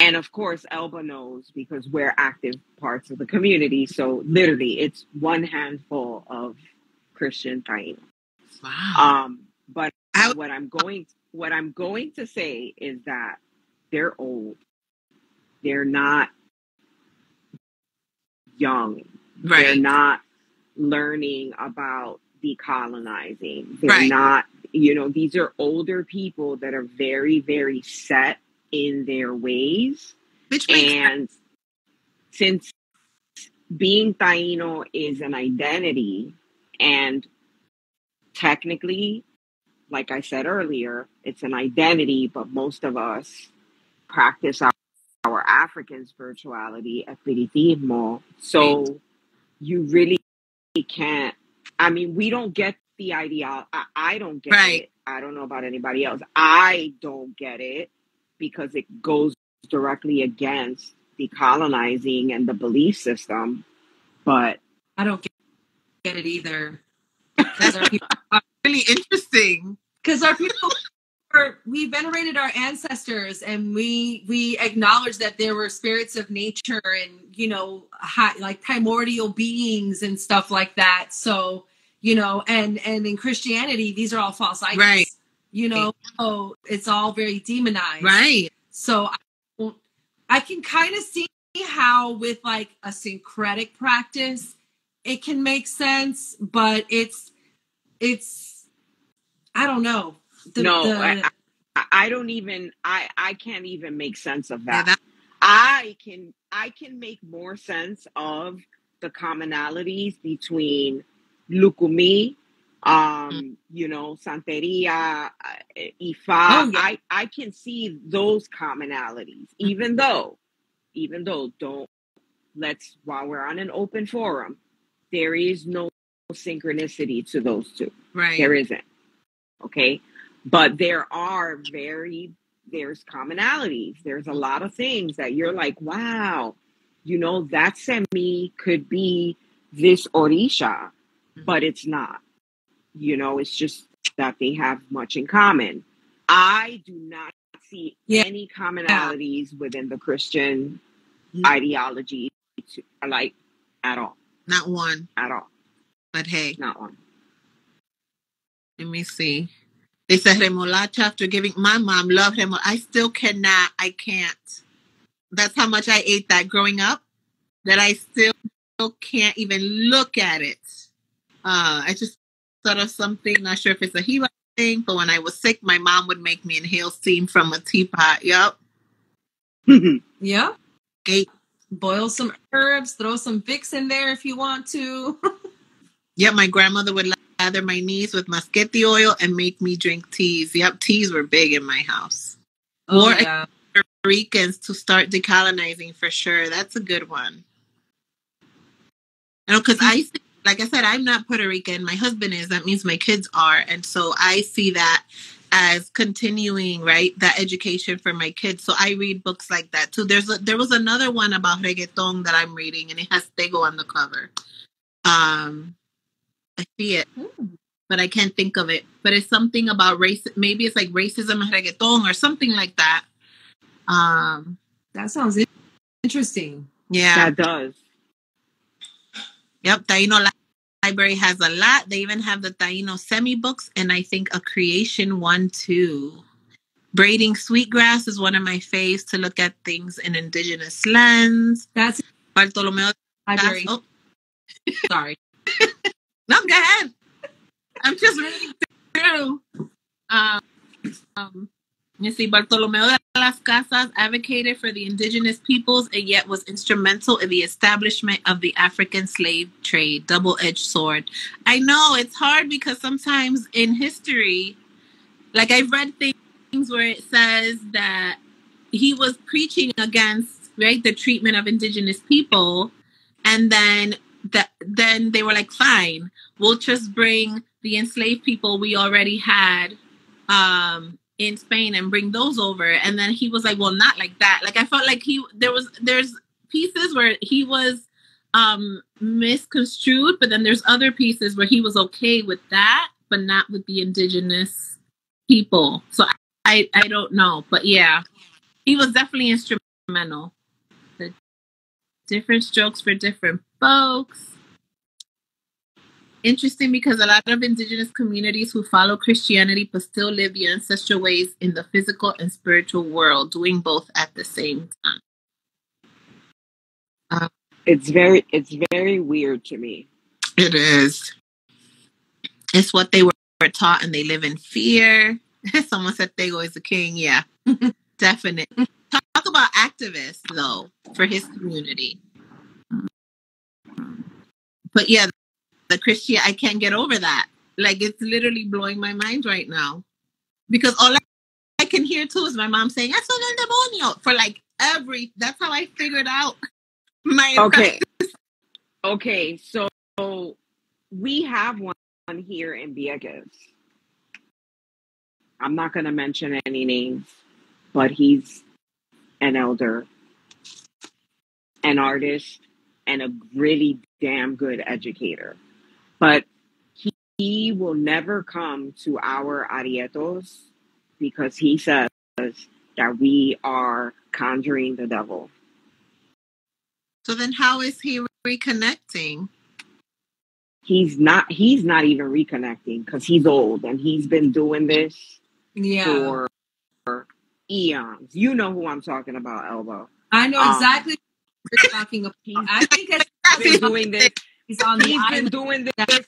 And of course, Elba knows because we're active parts of the community. So literally, it's one handful of Christian Taino. Wow. Um, but what I'm going what I'm going to say is that they're old. They're not young. Right. They're not learning about decolonizing. They're right. not, you know, these are older people that are very, very set in their ways. Which and sense. since being Taino is an identity, and technically, like I said earlier, it's an identity, but most of us practice our, our African spirituality, espiritismo. So you really can't. I mean, we don't get the idea. I, I don't get right. it. I don't know about anybody else. I don't get it because it goes directly against decolonizing and the belief system. But I don't get it either. people are really interesting because our people are, we venerated our ancestors and we we acknowledge that there were spirits of nature and you know high, like primordial beings and stuff like that. So you know, and and in Christianity, these are all false idols. Right you know oh it's all very demonized right so i, I can kind of see how with like a syncretic practice it can make sense but it's it's i don't know the, no the, I, I don't even i i can't even make sense of that. Yeah, that i can i can make more sense of the commonalities between lukumi um, you know, Santeria, uh, Ifa. Oh, yeah. I, I can see those commonalities, even though, even though, don't let's, while we're on an open forum, there is no synchronicity to those two. Right. There isn't. Okay. But there are very, there's commonalities. There's a lot of things that you're like, wow, you know, that cemi could be this Orisha, but it's not. You know, it's just that they have much in common. I do not see Yeah. any commonalities within the Christian Mm. ideology, to, like at all, Not one, at all, but hey, not one. let me see. They said remolacha after giving my mom loved remolacha. I still cannot. I can't. That's how much I ate that growing up. That I still can't even look at it. Uh, I just thought of something. Not sure if it's a Hiva thing, but when I was sick, my mom would make me inhale steam from a teapot. Yep. Yeah. Gate. Boil some herbs, throw some Vicks in there if you want to. Yep. My grandmother would lather my knees with musketti oil and make me drink teas. Yep. Teas were big in my house. Oh, Or yeah. Ricans to start decolonizing for sure. That's a good one. You know, because I, see- like I said, I'm not Puerto Rican. My husband is. That means my kids are, and so I see that as continuing, right? That education for my kids. So I read books like that too. There's a, there was another one about reggaeton that I'm reading, and it has Tego on the cover. Um, I see it, but I can't think of it. But it's something about race. Maybe it's like racism and reggaeton or something like that. Um, That sounds interesting. yeah. That does. Yep. Taino Li- Library has a lot. They even have the Taino cemi books, and I think a creation one too. Braiding Sweetgrass is one of my faves to look at things in indigenous lens. That's Bartolomeo. library. Oh, Sorry. no, go ahead. I'm just reading through. Um, um, you see, Bartolomeo de las Casas advocated for the indigenous peoples and yet was instrumental in the establishment of the African slave trade. Double edged sword. I know it's hard because sometimes in history, like I've read things where it says that he was preaching against right the treatment of indigenous people and then that then they were like fine we'll just bring the enslaved people we already had um in Spain and bring those over. And then he was like well not like that. Like I felt like he there was there's pieces where he was um misconstrued but then there's other pieces where he was okay with that but not with the indigenous people. So I I don't know but yeah. He was definitely instrumental. The different strokes for different folks interesting because a lot of indigenous communities who follow Christianity but still live the ancestral ways in the physical and spiritual world, doing both at the same time. Uh, it's very it's very weird to me. It is. It's what they were taught and they live in fear. Someone said Tego is the king. Yeah, definitely. Talk about activists, though, for his community. But yeah, the Christian, I can't get over that. Like, it's literally blowing my mind right now. Because all I, I can hear too is my mom saying, Eso es el demonio, for like every, that's how I figured out my Okay. okay, so we have one here in Vieques. I'm not going to mention any names, but he's an elder, an artist, and a really damn good educator. But he, he will never come to our arietos because he says that we are conjuring the devil. So then how is he reconnecting? he's not he's not even reconnecting because he's old and he's been doing this Yeah. for, for eons. You know who I'm talking about, Elba. I know Um, exactly what you're talking about. I think He's been doing this. He's on the He's been doing this.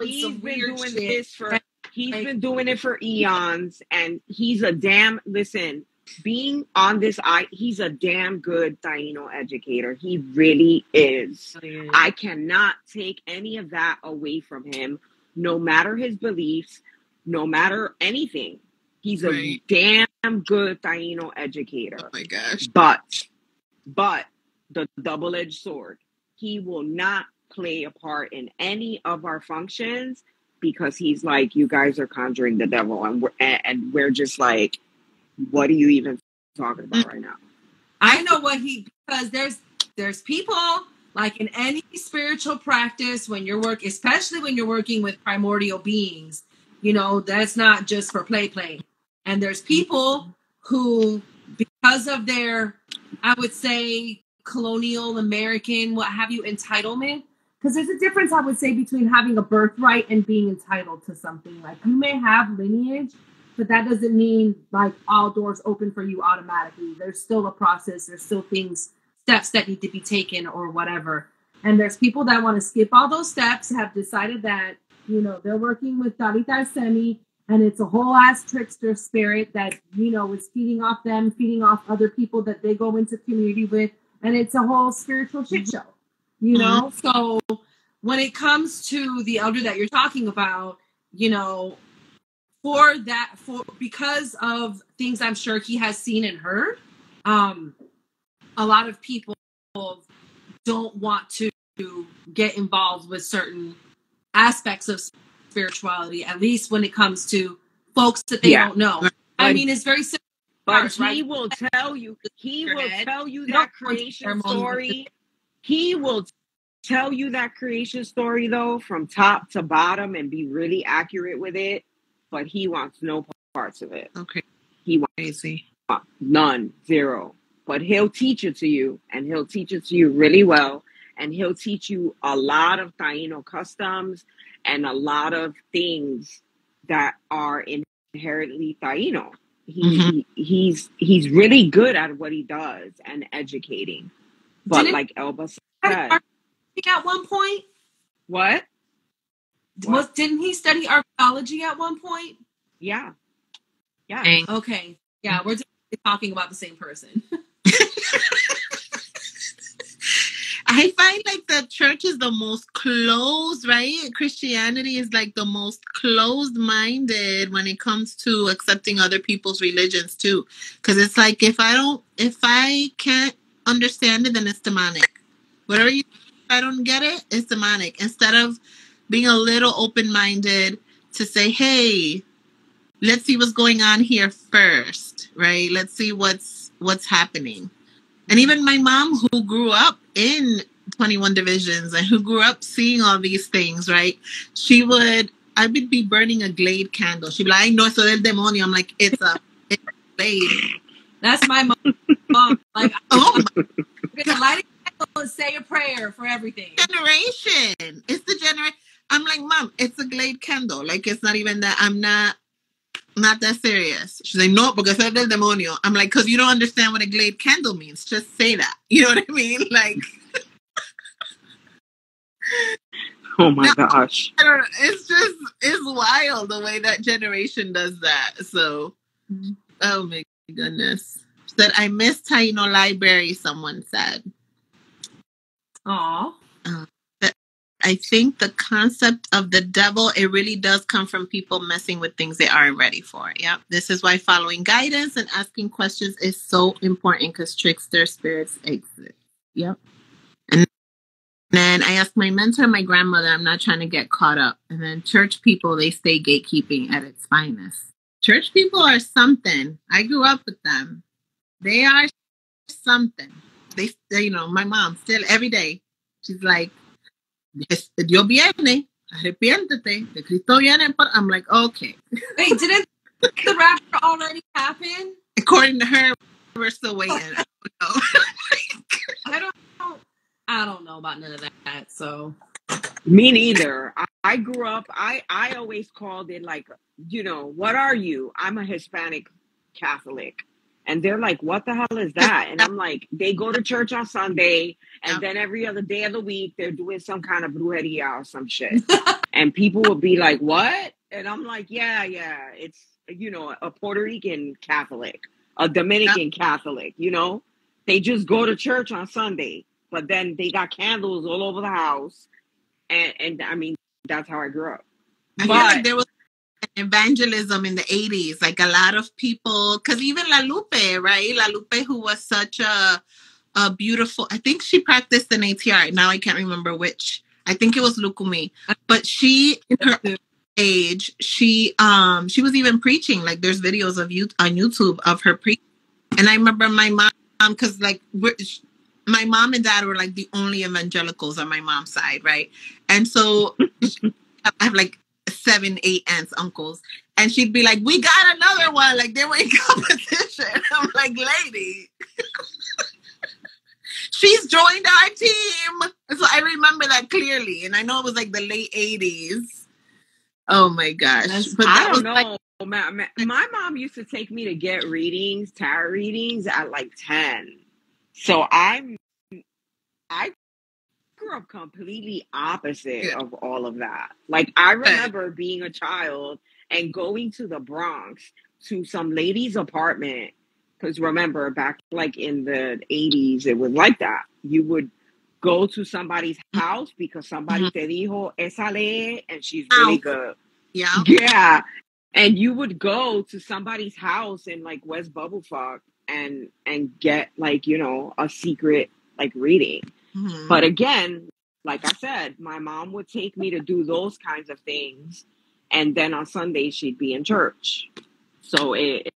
He's been doing shit. this for he's Like- been doing it for eons and he's a damn listen being on this i he's a damn good Taino educator he really is oh, I cannot take any of that away from him no matter his beliefs, no matter anything. He's a Right. damn good Taino educator. Oh my gosh. But, but the double edged sword, he will not play a part in any of our functions because he's like, you guys are conjuring the devil, and we're and we're just like, what are you even talking about right now? I know what he because there's there's people like in any spiritual practice when you're work, especially when you're working with primordial beings, you know, that's not just for play play. And there's people who, because of their, I would say, colonial American, what have you, entitlement. Because there's a difference, I would say, between having a birthright and being entitled to something. Like you may have lineage, but that doesn't mean like all doors open for you automatically. There's still a process. There's still things, steps that need to be taken or whatever. And there's people that want to skip all those steps, have decided that, you know, they're working with Darita Semi and it's a whole ass trickster spirit that, you know, is feeding off them, feeding off other people that they go into community with. And it's a whole spiritual shit show, you know? So when it comes to the elder that you're talking about, you know, for that for because of things I'm sure he has seen and heard, um, a lot of people don't want to get involved with certain aspects of spirituality, at least when it comes to folks that they Yeah. don't know. I mean, it's very simple. But Ours, he right? will tell you, he will tell you that don't want to creation story. He will tell you that creation story though, from top to bottom and be really accurate with it. But he wants no parts of it. Okay. He wants Crazy. none, zero. But he'll teach it to you, and he'll teach it to you really well. And he'll teach you a lot of Taino customs and a lot of things that are inherently Taino. He, Mhm. he he's he's really good at what he does and educating. But Didn't- like Elba said, at one point. what? What? Was didn't he study archaeology at one point? Yeah, yeah. Dang. Okay, yeah, we're talking about the same person. I find like the church is the most closed, right? Christianity is like the most closed minded when it comes to accepting other people's religions too. Cause it's like if I don't if I can't understand it, then it's demonic. Whatever you I don't get it, it's demonic. Instead of being a little open minded to say, hey, let's see what's going on here first, right? Let's see what's what's happening. And even my mom, who grew up in 21 divisions and who grew up seeing all these things, right? She would, I would be burning a Glade candle. She'd be like, no, eso del demonio. I'm like, it's a, it's a Glade. That's my mom. mom. Like, Oh, my I'm gonna light a candle and say a prayer for everything. generation. It's the generation. I'm like, mom, it's a Glade candle. Like, it's not even that. I'm not, not that serious. She's like, no, because eso es del demonio. I'm like, because you don't understand what a Glade candle means. Just say that. You know what I mean? Like, Oh my No. gosh. I don't know. It's just it's wild the way that generation does that. So, mm-hmm. oh my goodness. Said I miss Taino Library. Someone said. Aw. Uh, I think the concept of the devil it really does come from people messing with things they aren't ready for. Yep. This is why following guidance and asking questions is so important because trickster spirits exist. Yep. And then I asked my mentor, my grandmother, I'm not trying to get caught up. And then church people, they stay gatekeeping at its finest. Church people are something. I grew up with them. They are something. They, they you know, my mom still every day. She's like, Dios viene, arrepiéntete, de Cristo viene. But I'm like, okay. Wait, didn't the rapture already happen? According to her, we're still waiting. I don't. I don't know. I don't know about none of that. So Me neither. I, I grew up. I I always called it like, you know, what are you? I'm a Hispanic Catholic, and they're like, what the hell is that? And I'm like, they go to church on Sunday, and then every other day of the week they're doing some kind of brujeria or some shit, and people will be like, what? And I'm like, yeah, yeah, it's you know a Puerto Rican Catholic, a Dominican Catholic. You know, they just go to church on Sunday, but then they got candles all over the house and and I mean that's how I grew up. I feel like there was evangelism in the 80s like a lot of people because even la lupe right? La lupe who was such a a beautiful i think she practiced in atr now i can't remember which. I think it was lukumi. But she in her age she um she was even preaching. Like there's videos of you on youtube of her preaching and i remember my mom because like my mom and dad were like the only evangelicals on my mom's side right and so i have like seven, eight aunts, uncles, and she'd be like, "We got another one!" Like they were in competition. I'm like, "Lady." She's joined our team. So I remember that clearly. And I know it was like the late 80s. Oh my gosh. But I don't know. Like- my, my mom used to take me to get readings, tarot readings at like 10. So I'm I up completely opposite yeah. of all of that. Like I remember being a child and going to the Bronx to some lady's apartment because remember back like in the 80s it was like that. You would go to somebody's mm-hmm. house because somebody mm-hmm. te dijo esa ley and she's really good. Yeah. Yeah. And you would go to somebody's house in like West Bubblefuck and and get like, you know, a secret like reading. Mm-hmm. But again, like I said, my mom would take me to do those kinds of things, and then on Sunday she'd be in church. So it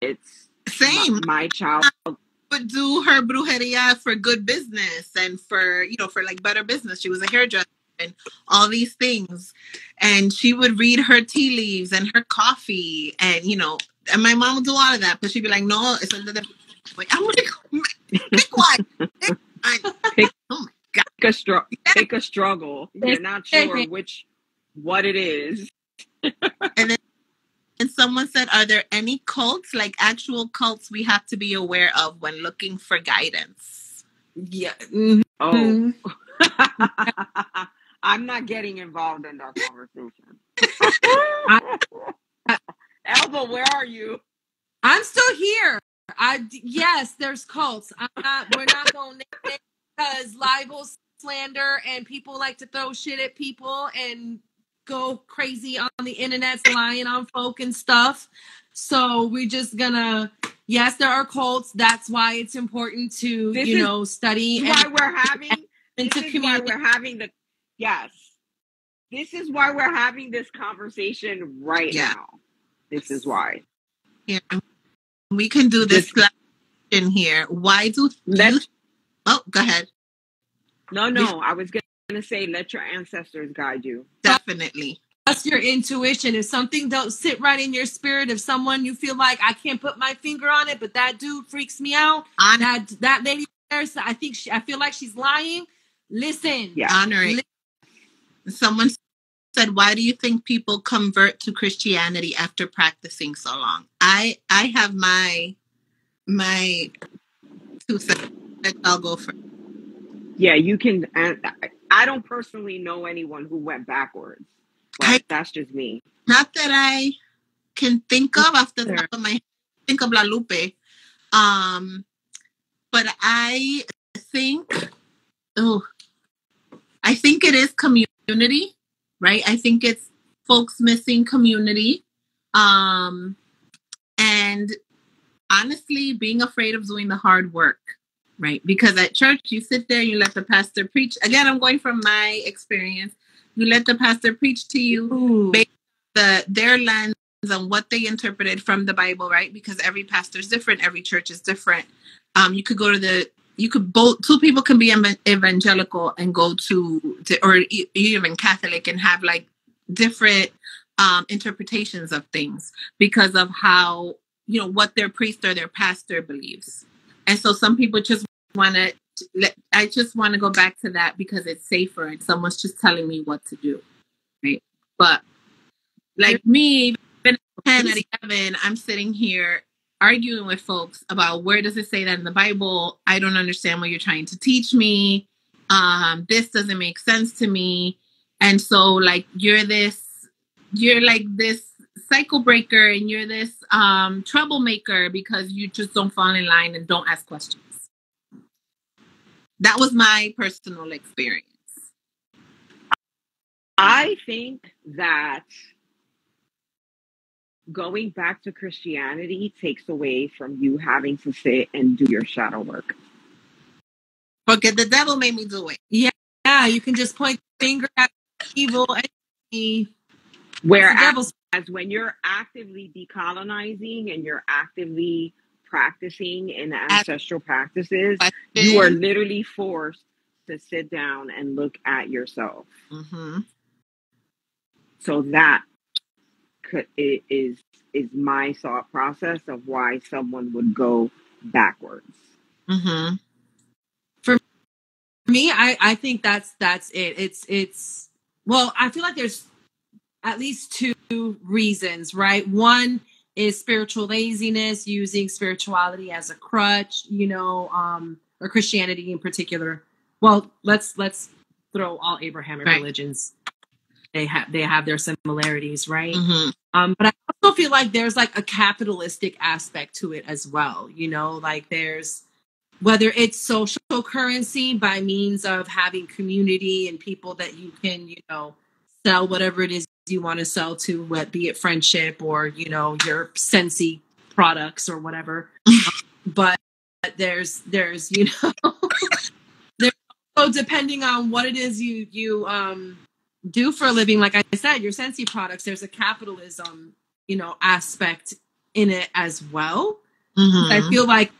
it's same. My, my child would do her brujeria for good business and for you know for like better business. She was a hairdresser and all these things, and she would read her tea leaves and her coffee, and you know, and my mom would do all of that, but she'd be like, "No, it's under the." I'm like. Pick, oh my god! Pick a, str- pick a struggle. You're not sure which what it is. and then and someone said, Are there any cults, like actual cults, we have to be aware of when looking for guidance? Yeah. Mm-hmm. Oh. I'm not getting involved in that conversation. Elba, where are you? I'm still here. I yes, there's cults. I'm not. We're not going to because libel, slander, and people like to throw shit at people and go crazy on the internet, lying on folk and stuff. So we're just gonna. Yes, there are cults. That's why it's important to this you know study. Why and, we're having. And this is why we're having the. Yes, this is why we're having this conversation right yeah. now. This is why. Yeah, we can do this, this in here. Why do let? Oh, go ahead. No, no, I was going to say, let your ancestors guide you. Definitely. That's your intuition. If something don't sit right in your spirit, if someone you feel like I can't put my finger on it, but that dude freaks me out, Honor. that that lady there, I think she, I feel like she's lying. Listen, yeah, honor it. Someone said, "Why do you think people convert to Christianity after practicing so long?" I I have my my two cents. I'll go first yeah, you can. I don't personally know anyone who went backwards. But I, that's just me. Not that I can think of off the top of my head. Think of La Lupe. Um, but I think, oh, I think it is community, right? I think it's folks missing community. Um, and honestly, being afraid of doing the hard work right? Because at church, you sit there, you let the pastor preach. Again, I'm going from my experience. You let the pastor preach to you based the their lens on what they interpreted from the Bible, right? Because every pastor is different, every church is different. Um, you could go to the you could both two people can be evangelical and go to, to or even Catholic and have like different um, interpretations of things because of how you know what their priest or their pastor believes and so some people just want to, I just want to go back to that because it's safer and someone's just telling me what to do. Right. But like me, at 10 at 11, I'm sitting here arguing with folks about where does it say that in the Bible? I don't understand what you're trying to teach me. Um, this doesn't make sense to me. And so like you're this, you're like this cycle breaker and you're this um, troublemaker because you just don't fall in line and don't ask questions. That was my personal experience. I think that going back to Christianity takes away from you having to sit and do your shadow work. Porque the devil made me do it. Yeah, yeah. You can just point the finger at evil entity. Whereas The devil's as when you're actively decolonizing and you're actively practicing in ancestral practices, you are literally forced to sit down and look at yourself. hmm So that could, i- is is my thought process of why someone would go backwards. hmm for me i i think that's that's it it's it's well i feel like there's at least two reasons right one is spiritual laziness using spirituality as a crutch you know um or christianity in particular well let's let's throw all abrahamic Right. religions they have they have their similarities right hmm um, but I also feel like there's like a capitalistic aspect to it as well. You know, like there's whether it's social currency by means of having community and people that you can, you know, sell whatever it is you want to sell to, what be it friendship or, you know, your Scentsy products or whatever. but there's there's, you know, there's depending on what it is you you um do for a living, like I said, your Scentsy products, there's a capitalism, you know, aspect in it as well. hmm I feel like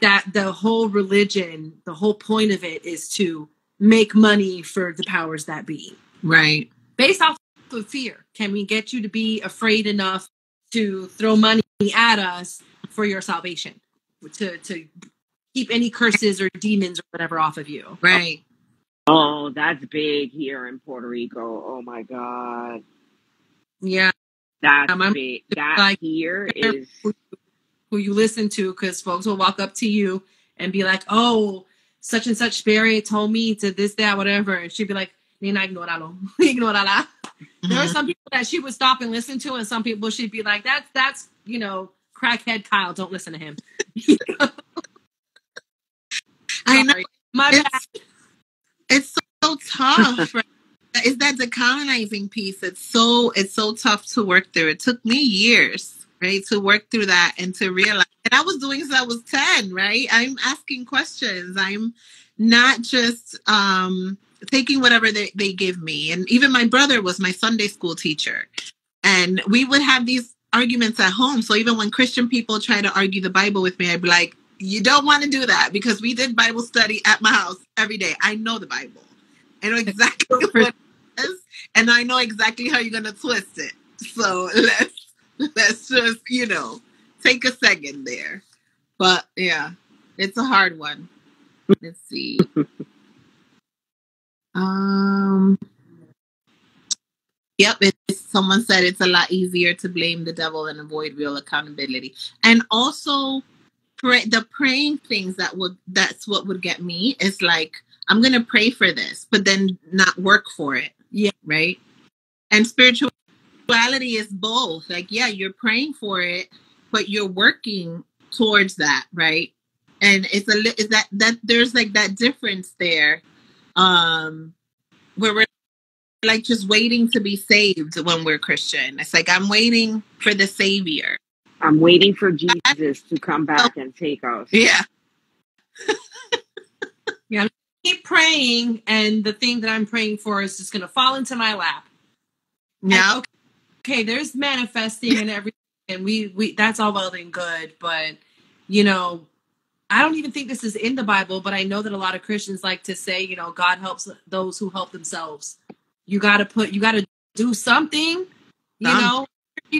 that the whole religion, the whole point of it is to make money for the powers that be. Right. Based off of fear. Can we get you to be afraid enough to throw money at us for your salvation? To to keep any curses or demons or whatever off of you. Right. Oh, that's big here in Puerto Rico. Oh my God. Yeah. That's Um, big. That like- here is who you listen to because folks will walk up to you and be like, oh, such and such spirit told me to this, that, whatever. And she'd be like, Nina, ignoralo. Ignorala. There are Mhm. some people that she would stop and listen to, and some people she'd be like, that's, that's, you know, crackhead Kyle. Don't listen to him. I know. My bad. It's, so, so tough. Right? It's that decolonizing piece. It's so it's so tough to work through. It took me years, right, to work through that and to realize. And I was doing since I was ten, right? I'm asking questions. I'm not just um, taking whatever they, they give me. And even my brother was my Sunday school teacher, and we would have these arguments at home. So even when Christian people try to argue the Bible with me, I'd be like, "You don't want to do that because we did Bible study at my house every day. I know the Bible. I know exactly what it is, and I know exactly how you're gonna twist it. So let's let's just you know take a second there. But yeah, it's a hard one. Let's see. Um. Yep, it's, someone said it's a lot easier to blame the devil and avoid real accountability. And also, pray, the praying things that would that's what would get me is like I'm gonna pray for this, but then not work for it. Yeah. right. And spirituality is both. Like, yeah, you're praying for it, but you're working towards that, right? And it's a is that that there's like that difference there, um, where we're like just waiting to be saved when we're Christian. It's like I'm waiting for the Savior. I'm waiting for Jesus to come back and take us. Yeah. Yeah. Keep praying, and the thing that I'm praying for is just going to fall into my lap. And, Yeah. okay, okay, there's manifesting and everything, and we we that's all well and good, but you know, I don't even think this is in the Bible, but I know that a lot of Christians like to say, you know, God helps those who help themselves. You got to put, you got to do something. You Some- know,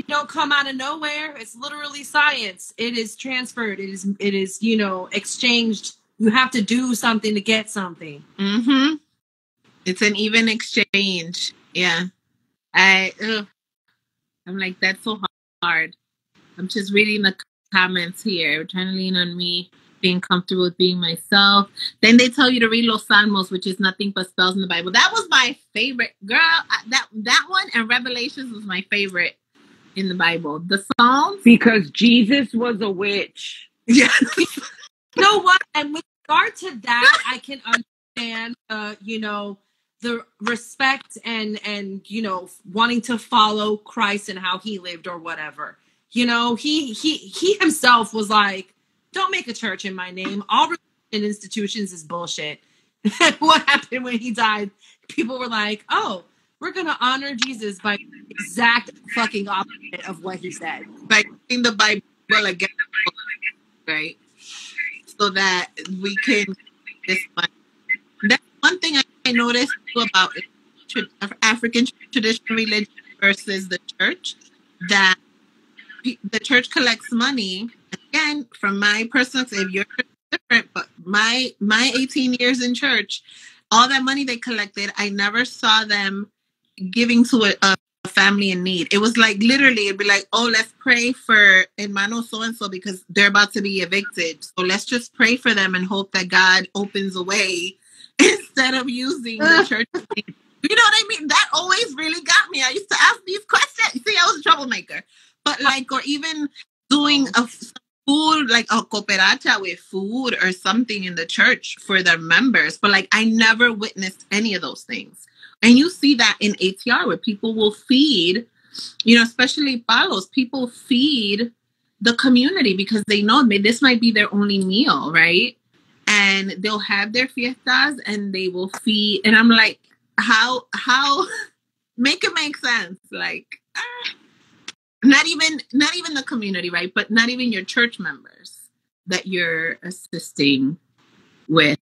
don't come out of nowhere. It's literally science. It is transferred. It is, it is, you know, exchanged. You have to do something to get something. Mm-hmm. It's an even exchange. Yeah. I ugh. I'm like, that's so hard. I'm just reading the comments here. trying to lean on me, being comfortable with being myself. Then they tell you to read Los Salmos, which is nothing but spells in the Bible. That was my favorite, girl. That that one and Revelations was my favorite in the Bible. The Psalms, Because Jesus was a witch. yeah, you know what? And with regard to that, I can understand, uh, you know, the respect and and you know wanting to follow Christ and how he lived or whatever. You know, he he he himself was like, "Don't make a church in my name. All religion institutions is bullshit." what happened when he died? People were like, "Oh, we're gonna honor Jesus by exact fucking opposite of what he said." By reading the Bible again, right? So that we can this one. One thing I noticed about African traditional religion versus the church that the church collects money again from my personal if you're different but my my 18 years in church all that money they collected i never saw them giving to a, a family in need. It was like literally it'd be like oh let's pray for hermano so and so because they're about to be evicted. So let's just pray for them and hope that god opens a way instead of using the church. You know what I mean? That always really got me. I used to ask these questions. See, I was a troublemaker. But like or even doing a food like a cooperacha with food or something in the church for their members. But like i never witnessed any of those things and you see that in atr where people will feed you know especially palos people feed the community because they know this might be their only meal right? And they'll have their fiestas and they will feed. And i'm like how how make it make sense. Like ah not even not even the community right? But not even your church members that you're assisting with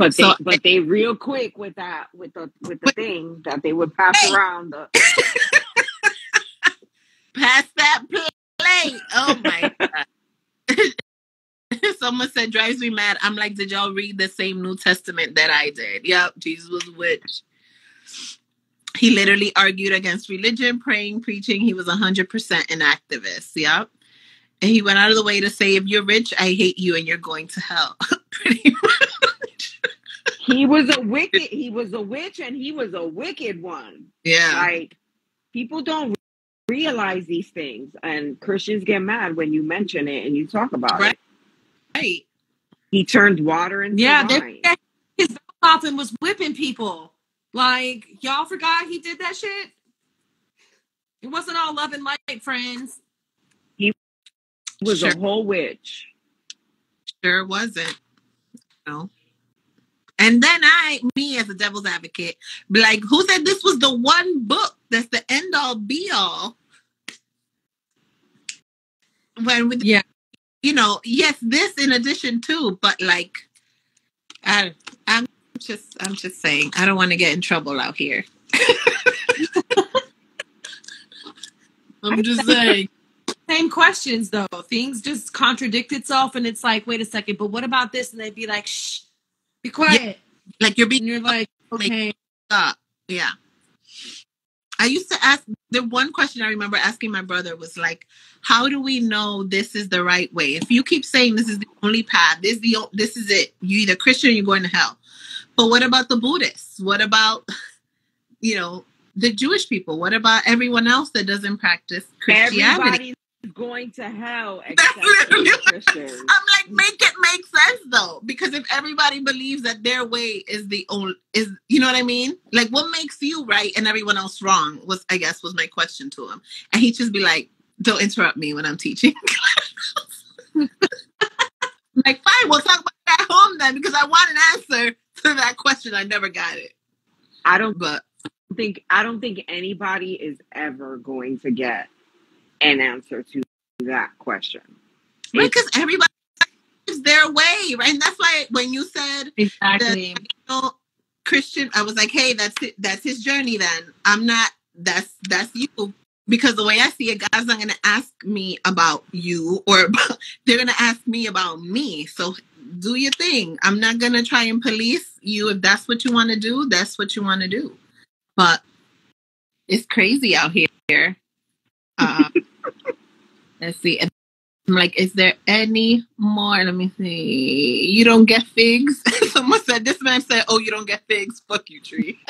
but they so, but they real quick with that with the with the thing that they would pass hey. around the pass that plate oh my god someone said drives me mad i'm like did y'all read the same new testament that i did yep jesus was a witch he literally argued against religion, praying, preaching. He was 100% an activist. Yep. And he went out of the way to say, if you're rich, I hate you and you're going to hell. Pretty much. He was a wicked, he was a witch and he was a wicked one. Yeah. Like people don't realize these things. And Christians get mad when you mention it and you talk about right. it. Right. He turned water into yeah, wine. His coffin was whipping people. Like, y'all forgot he did that shit? It wasn't all love and light, friends. He was sure. a whole witch. Sure wasn't. No. And then I, me as a devil's advocate, be like, who said this was the one book that's the end all be all? When with yeah, you know, yes, this in addition to, but like I I'm just I'm just saying. I don't want to get in trouble out here. I'm just saying. Same questions though. Things just contradict itself, and it's like, wait a second, but what about this? And they'd be like, shh, be quiet. Yeah. Like you're being. And you're like, okay, stop. Yeah. I used to ask the one question I remember asking my brother was like, "How do we know this is the right way? If you keep saying this is the only path, this is the this is it. You either Christian, or you're going to hell. But what about the Buddhists? What about, you know, the Jewish people? What about everyone else that doesn't practice Christianity? Everybody's going to hell except Christians. I'm like, make it make sense though, because if everybody believes that their way is the only is, you know what I mean? Like, what makes you right and everyone else wrong? Was I guess was my question to him, and he'd just be like, "Don't interrupt me when I'm teaching." like, fine, we'll talk about that home then, because I want an answer to that question. I never got it. I don't but think I don't think anybody is ever going to get an answer to that question. Right, because everybody is their way, right? And that's why when you said exactly you know, Christian, I was like, hey, that's it, that's his journey. Then I'm not. That's that's you because the way I see it, God's not going to ask me about you, or about, they're going to ask me about me. So do your thing. I'm not going to try and police you. If that's what you want to do, that's what you want to do. But it's crazy out here. Uh, let's see. I'm like, is there any more? Let me see. You don't get figs? Someone said, this man said, oh, you don't get figs. Fuck you, tree.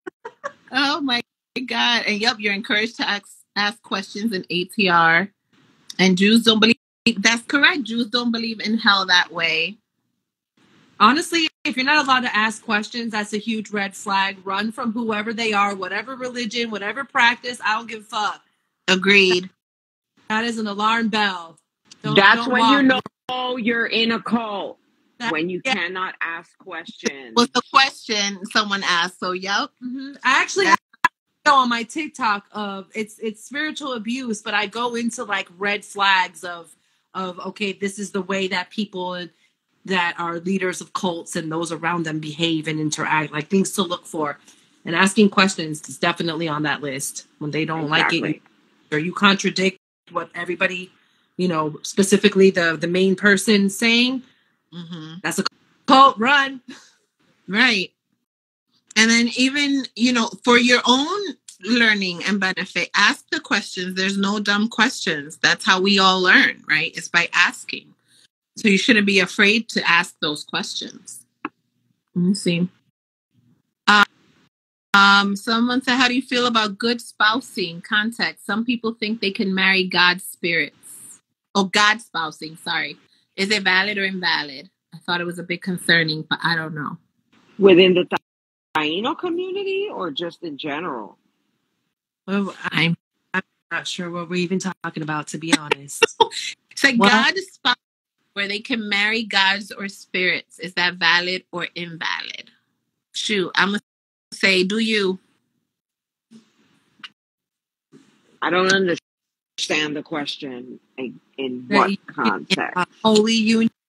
oh my God. And yep, you're encouraged to ask, ask questions in ATR. And Jews don't believe that's correct. Jews don't believe in hell that way. Honestly, if you're not allowed to ask questions, that's a huge red flag. Run from whoever they are, whatever religion, whatever practice. I don't give a fuck. Agreed. That is an alarm bell. Don't- That's don't when walk. you know you're in a cult. That- when you yeah. cannot ask questions. Was the question someone asked? So, yep. Mhm. I actually Yeah. go on my TikTok of it's it's spiritual abuse, but I go into like red flags of of okay, this is the way that people that are leaders of cults and those around them behave and interact, like things to look for. And asking questions is definitely on that list. When they don't like it or you contradict what everybody, you know, specifically the the main person saying, hmm that's a cult run. Right. And then even, you know, for your own learning and benefit, ask the questions. There's no dumb questions. That's how we all learn, right? It's by asking. So you shouldn't be afraid to ask those questions. Let me see. Um, someone said, How do you feel about good spousing context? Some people think they can marry God's spirits. Oh, God spousing, sorry. Is it valid or invalid? I thought it was a bit concerning, but I don't know. Within the Taino community or just in general? Well, I'm I'm not sure what we're even talking about, to be honest. So What? God spot where they can marry gods or spirits. Is that valid or invalid? Shoot, I'm gonna say, do you? I don't understand the question in, in what context. a holy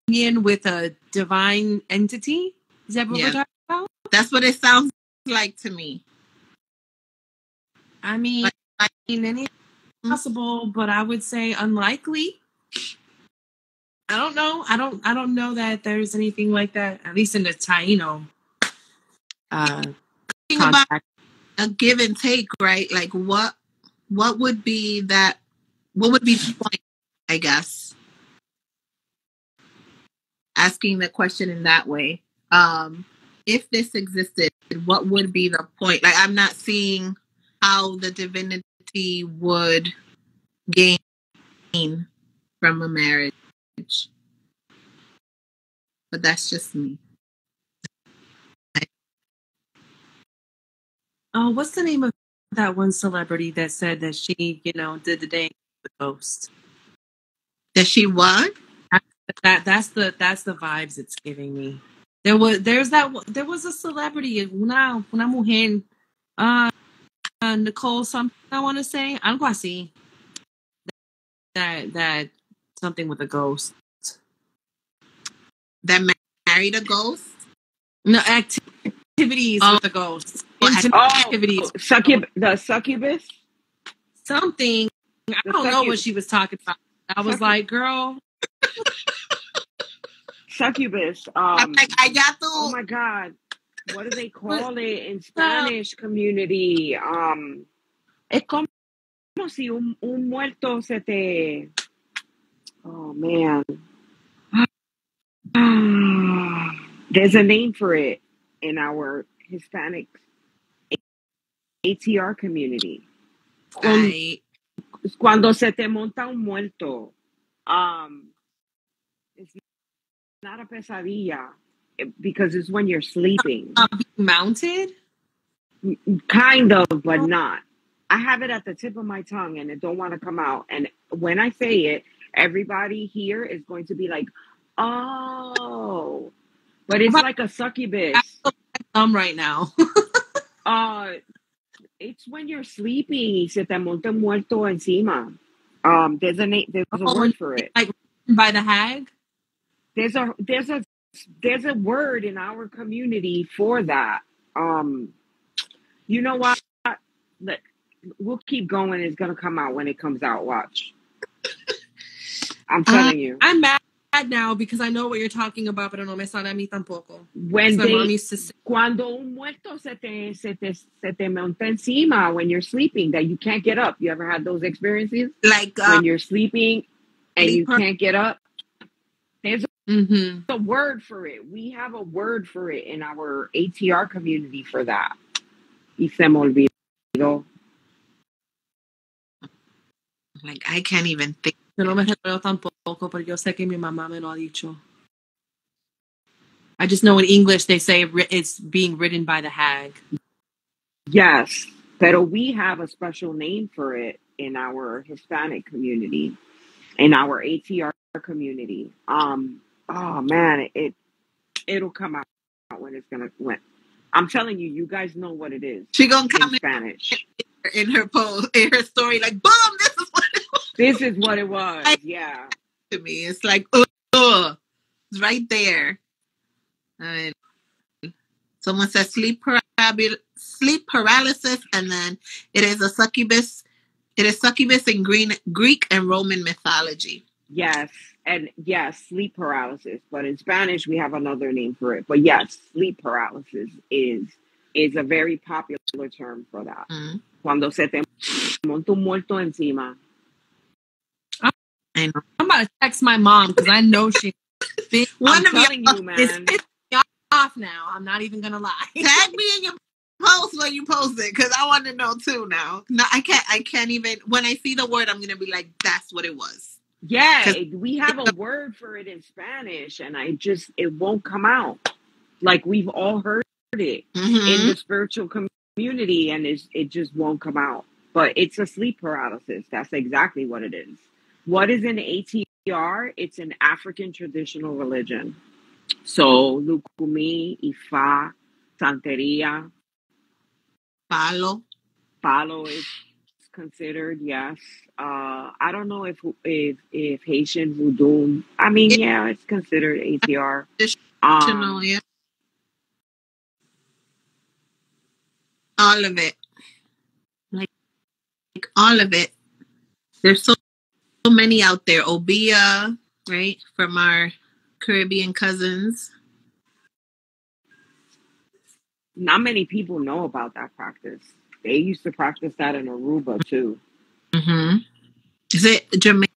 union with a divine entity? Is that what Yeah. we're talking about? That's what it sounds like to me. I mean, Like- I mean, anything possible, but I would say unlikely. I don't know. I don't. I don't know that there's anything like that. At least in the Taino uh, Think about a give and take, right? Like what what would be that what would be the point, I guess? Asking the question in that way. Um if this existed, what would be the point? Like I'm not seeing how the divinity would gain from a marriage. But that's just me. Oh, what's the name of that one celebrity that said that she, you know, did the dance with the ghost? Does she what? That that's the that's the vibes it's giving me. There was there's that there was a celebrity una una mujer uh, uh Nicole something I want to say algo así that that something with a ghost That ma- married a ghost? no activities Oh. with a ghost Intimate Oh, activities succub- the succubus? something I The don't know what she was talking about. I was like, girl, Succubus. I'm Um, like, I got to. oh my God. What do they call it in Spanish community? Um, es como si un, un muerto se te. Oh man. There's a name for it in our Hispanic ATR community. I, cuando se te monta un muerto, um, it's not a pesadilla eh, because it's when you're sleeping. uh, mounted. Kind of, but not. I have it at the tip of my tongue and it don't want to come out. And when I say it, everybody here is going to be like, oh. But it's like a succubus. Thumb right now. Uh, it's when you're sleeping y se te monta un muerto encima. Um, there's a name, there's a Oh, word for it. like by the hag. there's a there's a there's a word in our community for that. Um, you know what? Let, we'll keep going. It's gonna come out when it comes out. Watch. I'm telling you. I'm mad now because I know what you're talking about, but no me sale a mí tampoco. When they used to say, cuando un muerto se te se te se te monta encima when you're sleeping that you can't get up. You ever had those experiences like, when um, you're sleeping and you can't get up? There's mm-hmm. a word for it. We have a word for it in our ATR community for that. Y se me olvidó. like, I can't even think. No me recuerdo tampoco, pero yo sé que mi mamá me lo ha dicho. I just know in English they say it's being ridden by the hag. Yes, pero we have a special name for it in our Hispanic community, in our ATR community. Um, oh man, it it'll come out when it's gonna when. I'm telling you, you guys know what it is She gonna come in, Spanish. in her post in her story like, boom, this is what it was This is what it was. Yeah. To me. It's like, ugh, ugh. it's right there. And someone says sleep paralysis, sleep paralysis, and then it is a succubus. It is succubus in green Greek and Roman mythology. Yes, and yes, sleep paralysis. But in Spanish, we have another name for it. But yes, sleep paralysis is is a very popular term for that. Mm. Cuando se te monta un muerto encima. I know. I'm about to text my mom because I know she. One I'm of you telling you, man. pissing off now. I'm not even gonna lie. tag me in your post when you post it because I want to know too. Now, no, I can't. I can't even. When I see the word, I'm gonna be like, "That's what it was." Yeah, we have a word for it in Spanish, and I just it won't come out. Like we've all heard it in Mhm. the spiritual community, and it's, it just won't come out. But it's a sleep paralysis. That's exactly what it is. What is an ATR? It's an African traditional religion. So Lukumi, Ifa, Santeria, Palo. Palo is considered. Yes. Uh, I don't know if if if Haitian voodoo. I mean, yeah, it's considered ATR. Traditional, Um, yeah. All of it, like, like all of it. There's so, so many out there. Obeah, right, from our Caribbean cousins. not many people know about that practice. They used to practice that in Aruba too. Mm-hmm. Is it Jamaica?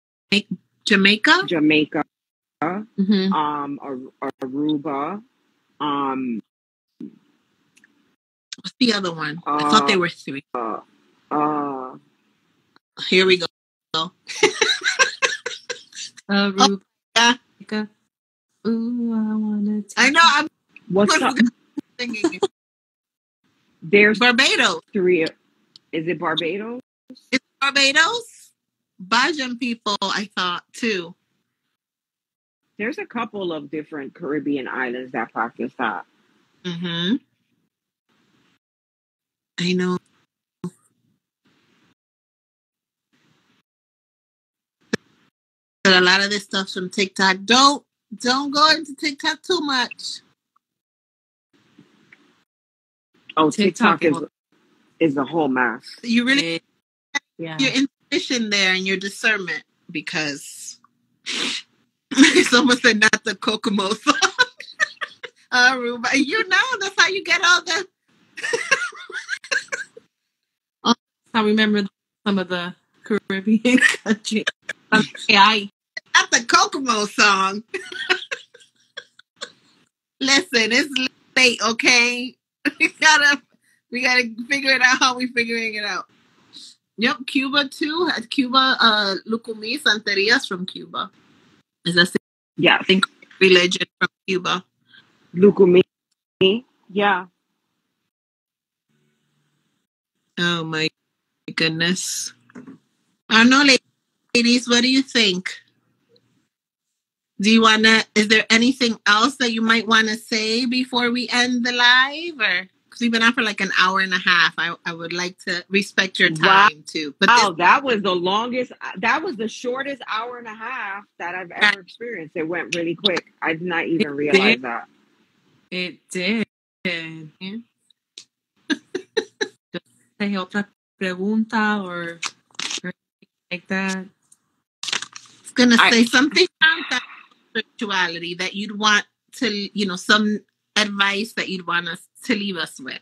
Jamaica? Jamaica, Mm-hmm. um, Ar- Aruba, um, What's the other one? I thought they Uh, were three. uh, uh, Here we go. Aruba. yeah. Ooh, I wanna. I know. I'm what's up? singing. There's Barbados. three. Is it Barbados? It's Barbados. Bajan people, I thought too. There's a couple of different Caribbean islands that practice that. Mm-hmm. I know. But a lot of this stuff's from TikTok. Don't don't go into TikTok too much. Oh, TikTok TikTok, is is a whole mess. You really Yeah. your intuition there and your discernment because someone said not the Kokomo song. Aruba. Uh, you know that's how you get all the oh, I remember some of the Caribbean countries. Um, okay, I not the Kokomo song. Listen, it's late, okay? We gotta we gotta figure it out how we figuring it out. Yep, Cuba too. Had Cuba uh Lucumi Santerias from Cuba. Is that Yes, think religion from Cuba? Lukumi. Yeah, Oh my goodness. I don't know, ladies, what do you think? Do you wanna is there anything else that you might wanna say before we end the live or because we've been on for like an hour and a half. I, I would like to respect your Wow. time too. But Wow, this, oh, that was the longest. Uh, that was the shortest hour and a half that I've ever experienced. It went really quick. I did not even realize that. it did. Yeah. Say otra pregunta or, or like that. was gonna I- say something about that spirituality that you'd want to you know, some advice that you'd want us to leave us with.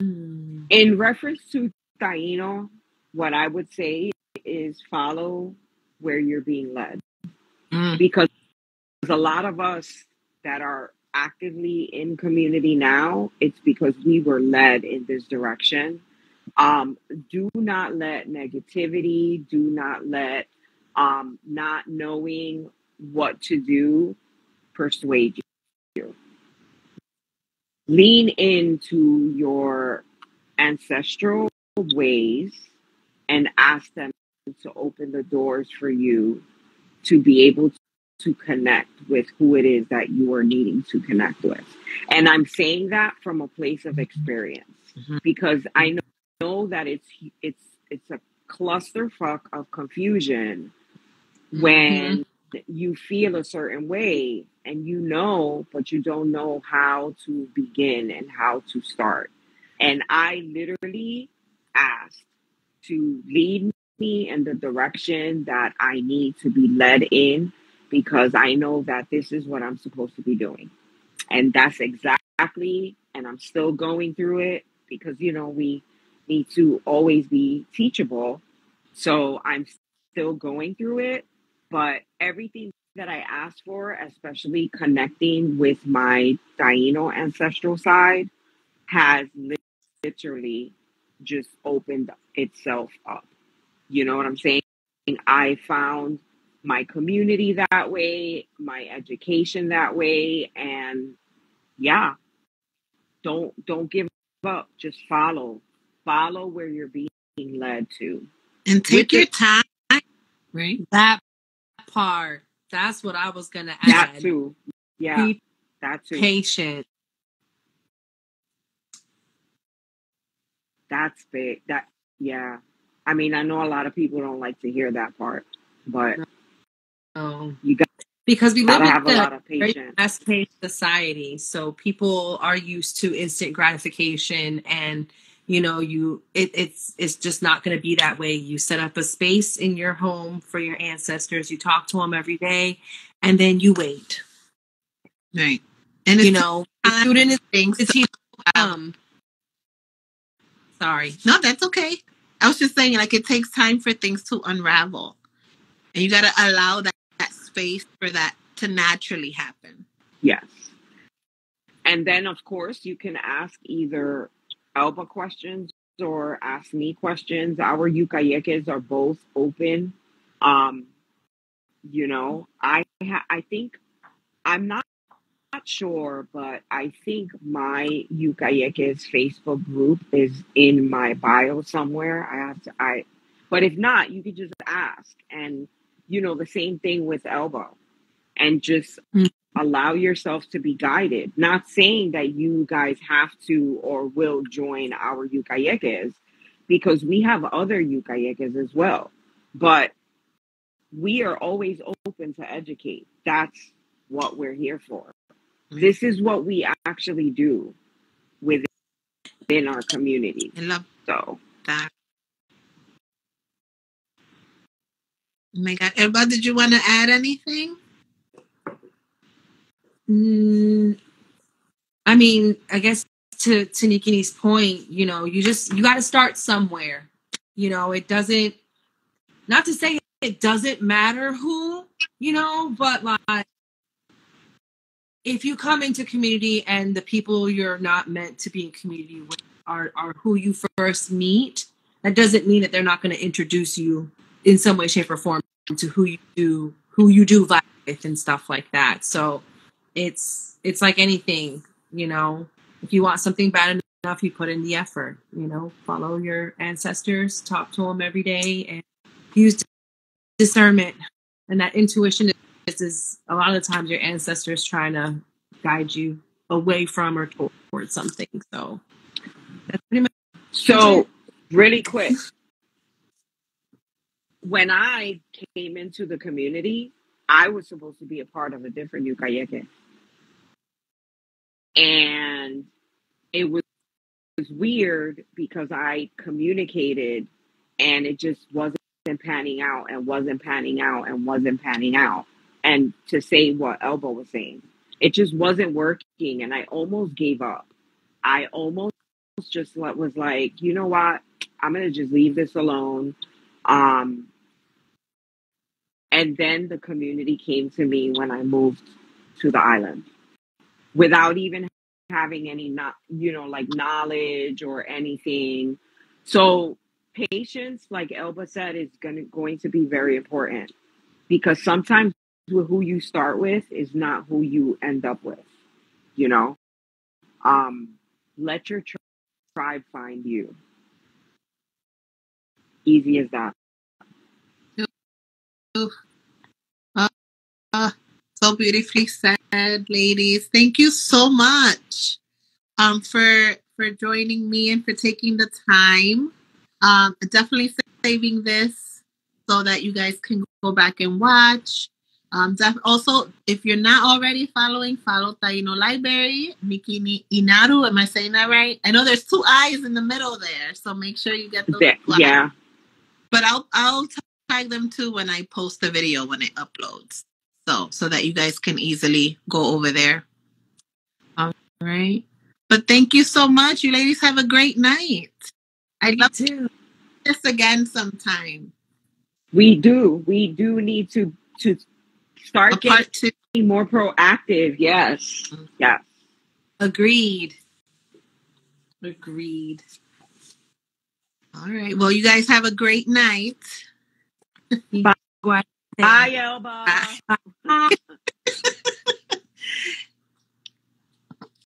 Hmm. In reference to Taino, what I would say is follow where you're being led. Mm. because a lot of us that are actively in community now, it's because we were led in this direction. Um, do not let negativity, do not let um, not knowing what to do persuade you. Lean into your ancestral ways and ask them to open the doors for you to be able to to connect with who it is that you are needing to connect with. And I'm saying that from a place of experience Mhm. because I know, know that it's it's it's a clusterfuck of confusion mm-hmm. when you feel a certain way and you know but you don't know how to begin and how to start. And I literally asked to lead me in the direction that I need to be led in because I know that this is what I'm supposed to be doing. And that's exactly, and I'm still going through it because, you know, we need to always be teachable. So I'm still going through it, but everything that I asked for, especially connecting with my Taino ancestral side, has literally just opened itself up. You know what I'm saying? I found my community that way, my education that way, and yeah, don't don't give up. Just follow, follow where you're being led to. And take With your it- time, right? That part. That's what I was gonna That add. too, yeah, Be that too. patient. That's big. That yeah. I mean, I know a lot of people don't like to hear that part, but Oh. You got- because we live in have a a lot of very patience. fast-paced society, so people are used to instant gratification, and you know, you it, it's it's just not going to be that way. You set up a space in your home for your ancestors. You talk to them every day, and then you wait. Right. And You know, the student is things the to- teacher will. Sorry. No, that's okay. I was just saying, like, it takes time for things to unravel. And you got to allow that, that space for that to naturally happen. Yes. And then, of course, you can ask either Elba questions or ask me questions. Our Yucayekes are both open. Um, you know, I ha- I think I'm not not sure, but I think my Yucayekes Facebook group is in my bio somewhere. I have to I but if not, you could just ask. And you know, the same thing with Elba. And just Mm. Allow yourself to be guided. Not saying that you guys have to or will join our Yucayekes because we have other Yucayekes as well. But we are always open to educate. That's what we're here for. This is what we actually do within our community. I love So, that. Oh my God. Elba, did you want to add anything? Mm, I mean, I guess to to Nikini's point, you know, you just you got to start somewhere. You know, it doesn't. Not to say it doesn't matter who, you know, but like if you come into community and the people you're not meant to be in community with are are who you first meet, that doesn't mean that they're not going to introduce you in some way, shape, or form to who you do who you do vibe with and stuff like that. So it's it's like anything, you know. If you want something bad enough, you put in the effort. You know, follow your ancestors, talk to them every day, and use discernment. And that intuition is, is a lot of the times your ancestors trying to guide you away from or towards something. So that's pretty much so really quick. When I came into the community, I was supposed to be a part of a different Yucayeke. And it was, it was weird because I communicated and it just wasn't panning out and wasn't panning out and wasn't panning out. And to say what Elba was saying, it just wasn't working. And I almost gave up. I almost just was like, you know what? I'm gonna just leave this alone. Um, and then the community came to me when I moved to the island without even having any not you know like knowledge or anything. So patience, like Elba said, is gonna going to be very important. because sometimes who you start with is not who you end up with. You know, um, let your tribe find you. Easy as that. Uh, uh, so beautifully said, ladies. Thank you so much um, for for joining me and for taking the time. Um, definitely saving this so that you guys can go back and watch. Um, def- also, if you're not already following, follow Taino Library, Nikki Inaru. Am I saying that right? I know there's two eyes in the middle there, so make sure you get those. yeah. But I'll I'll tag them too when I post the video when it uploads, so so that you guys can easily go over there. All right. But thank you so much. You ladies have a great night. I'd love to this again sometime. We do. We do need to to start getting more proactive. Yes. Mm-hmm. Yeah. Agreed. Agreed. All right. Well, you guys have a great night. Bye. Bye, Elba.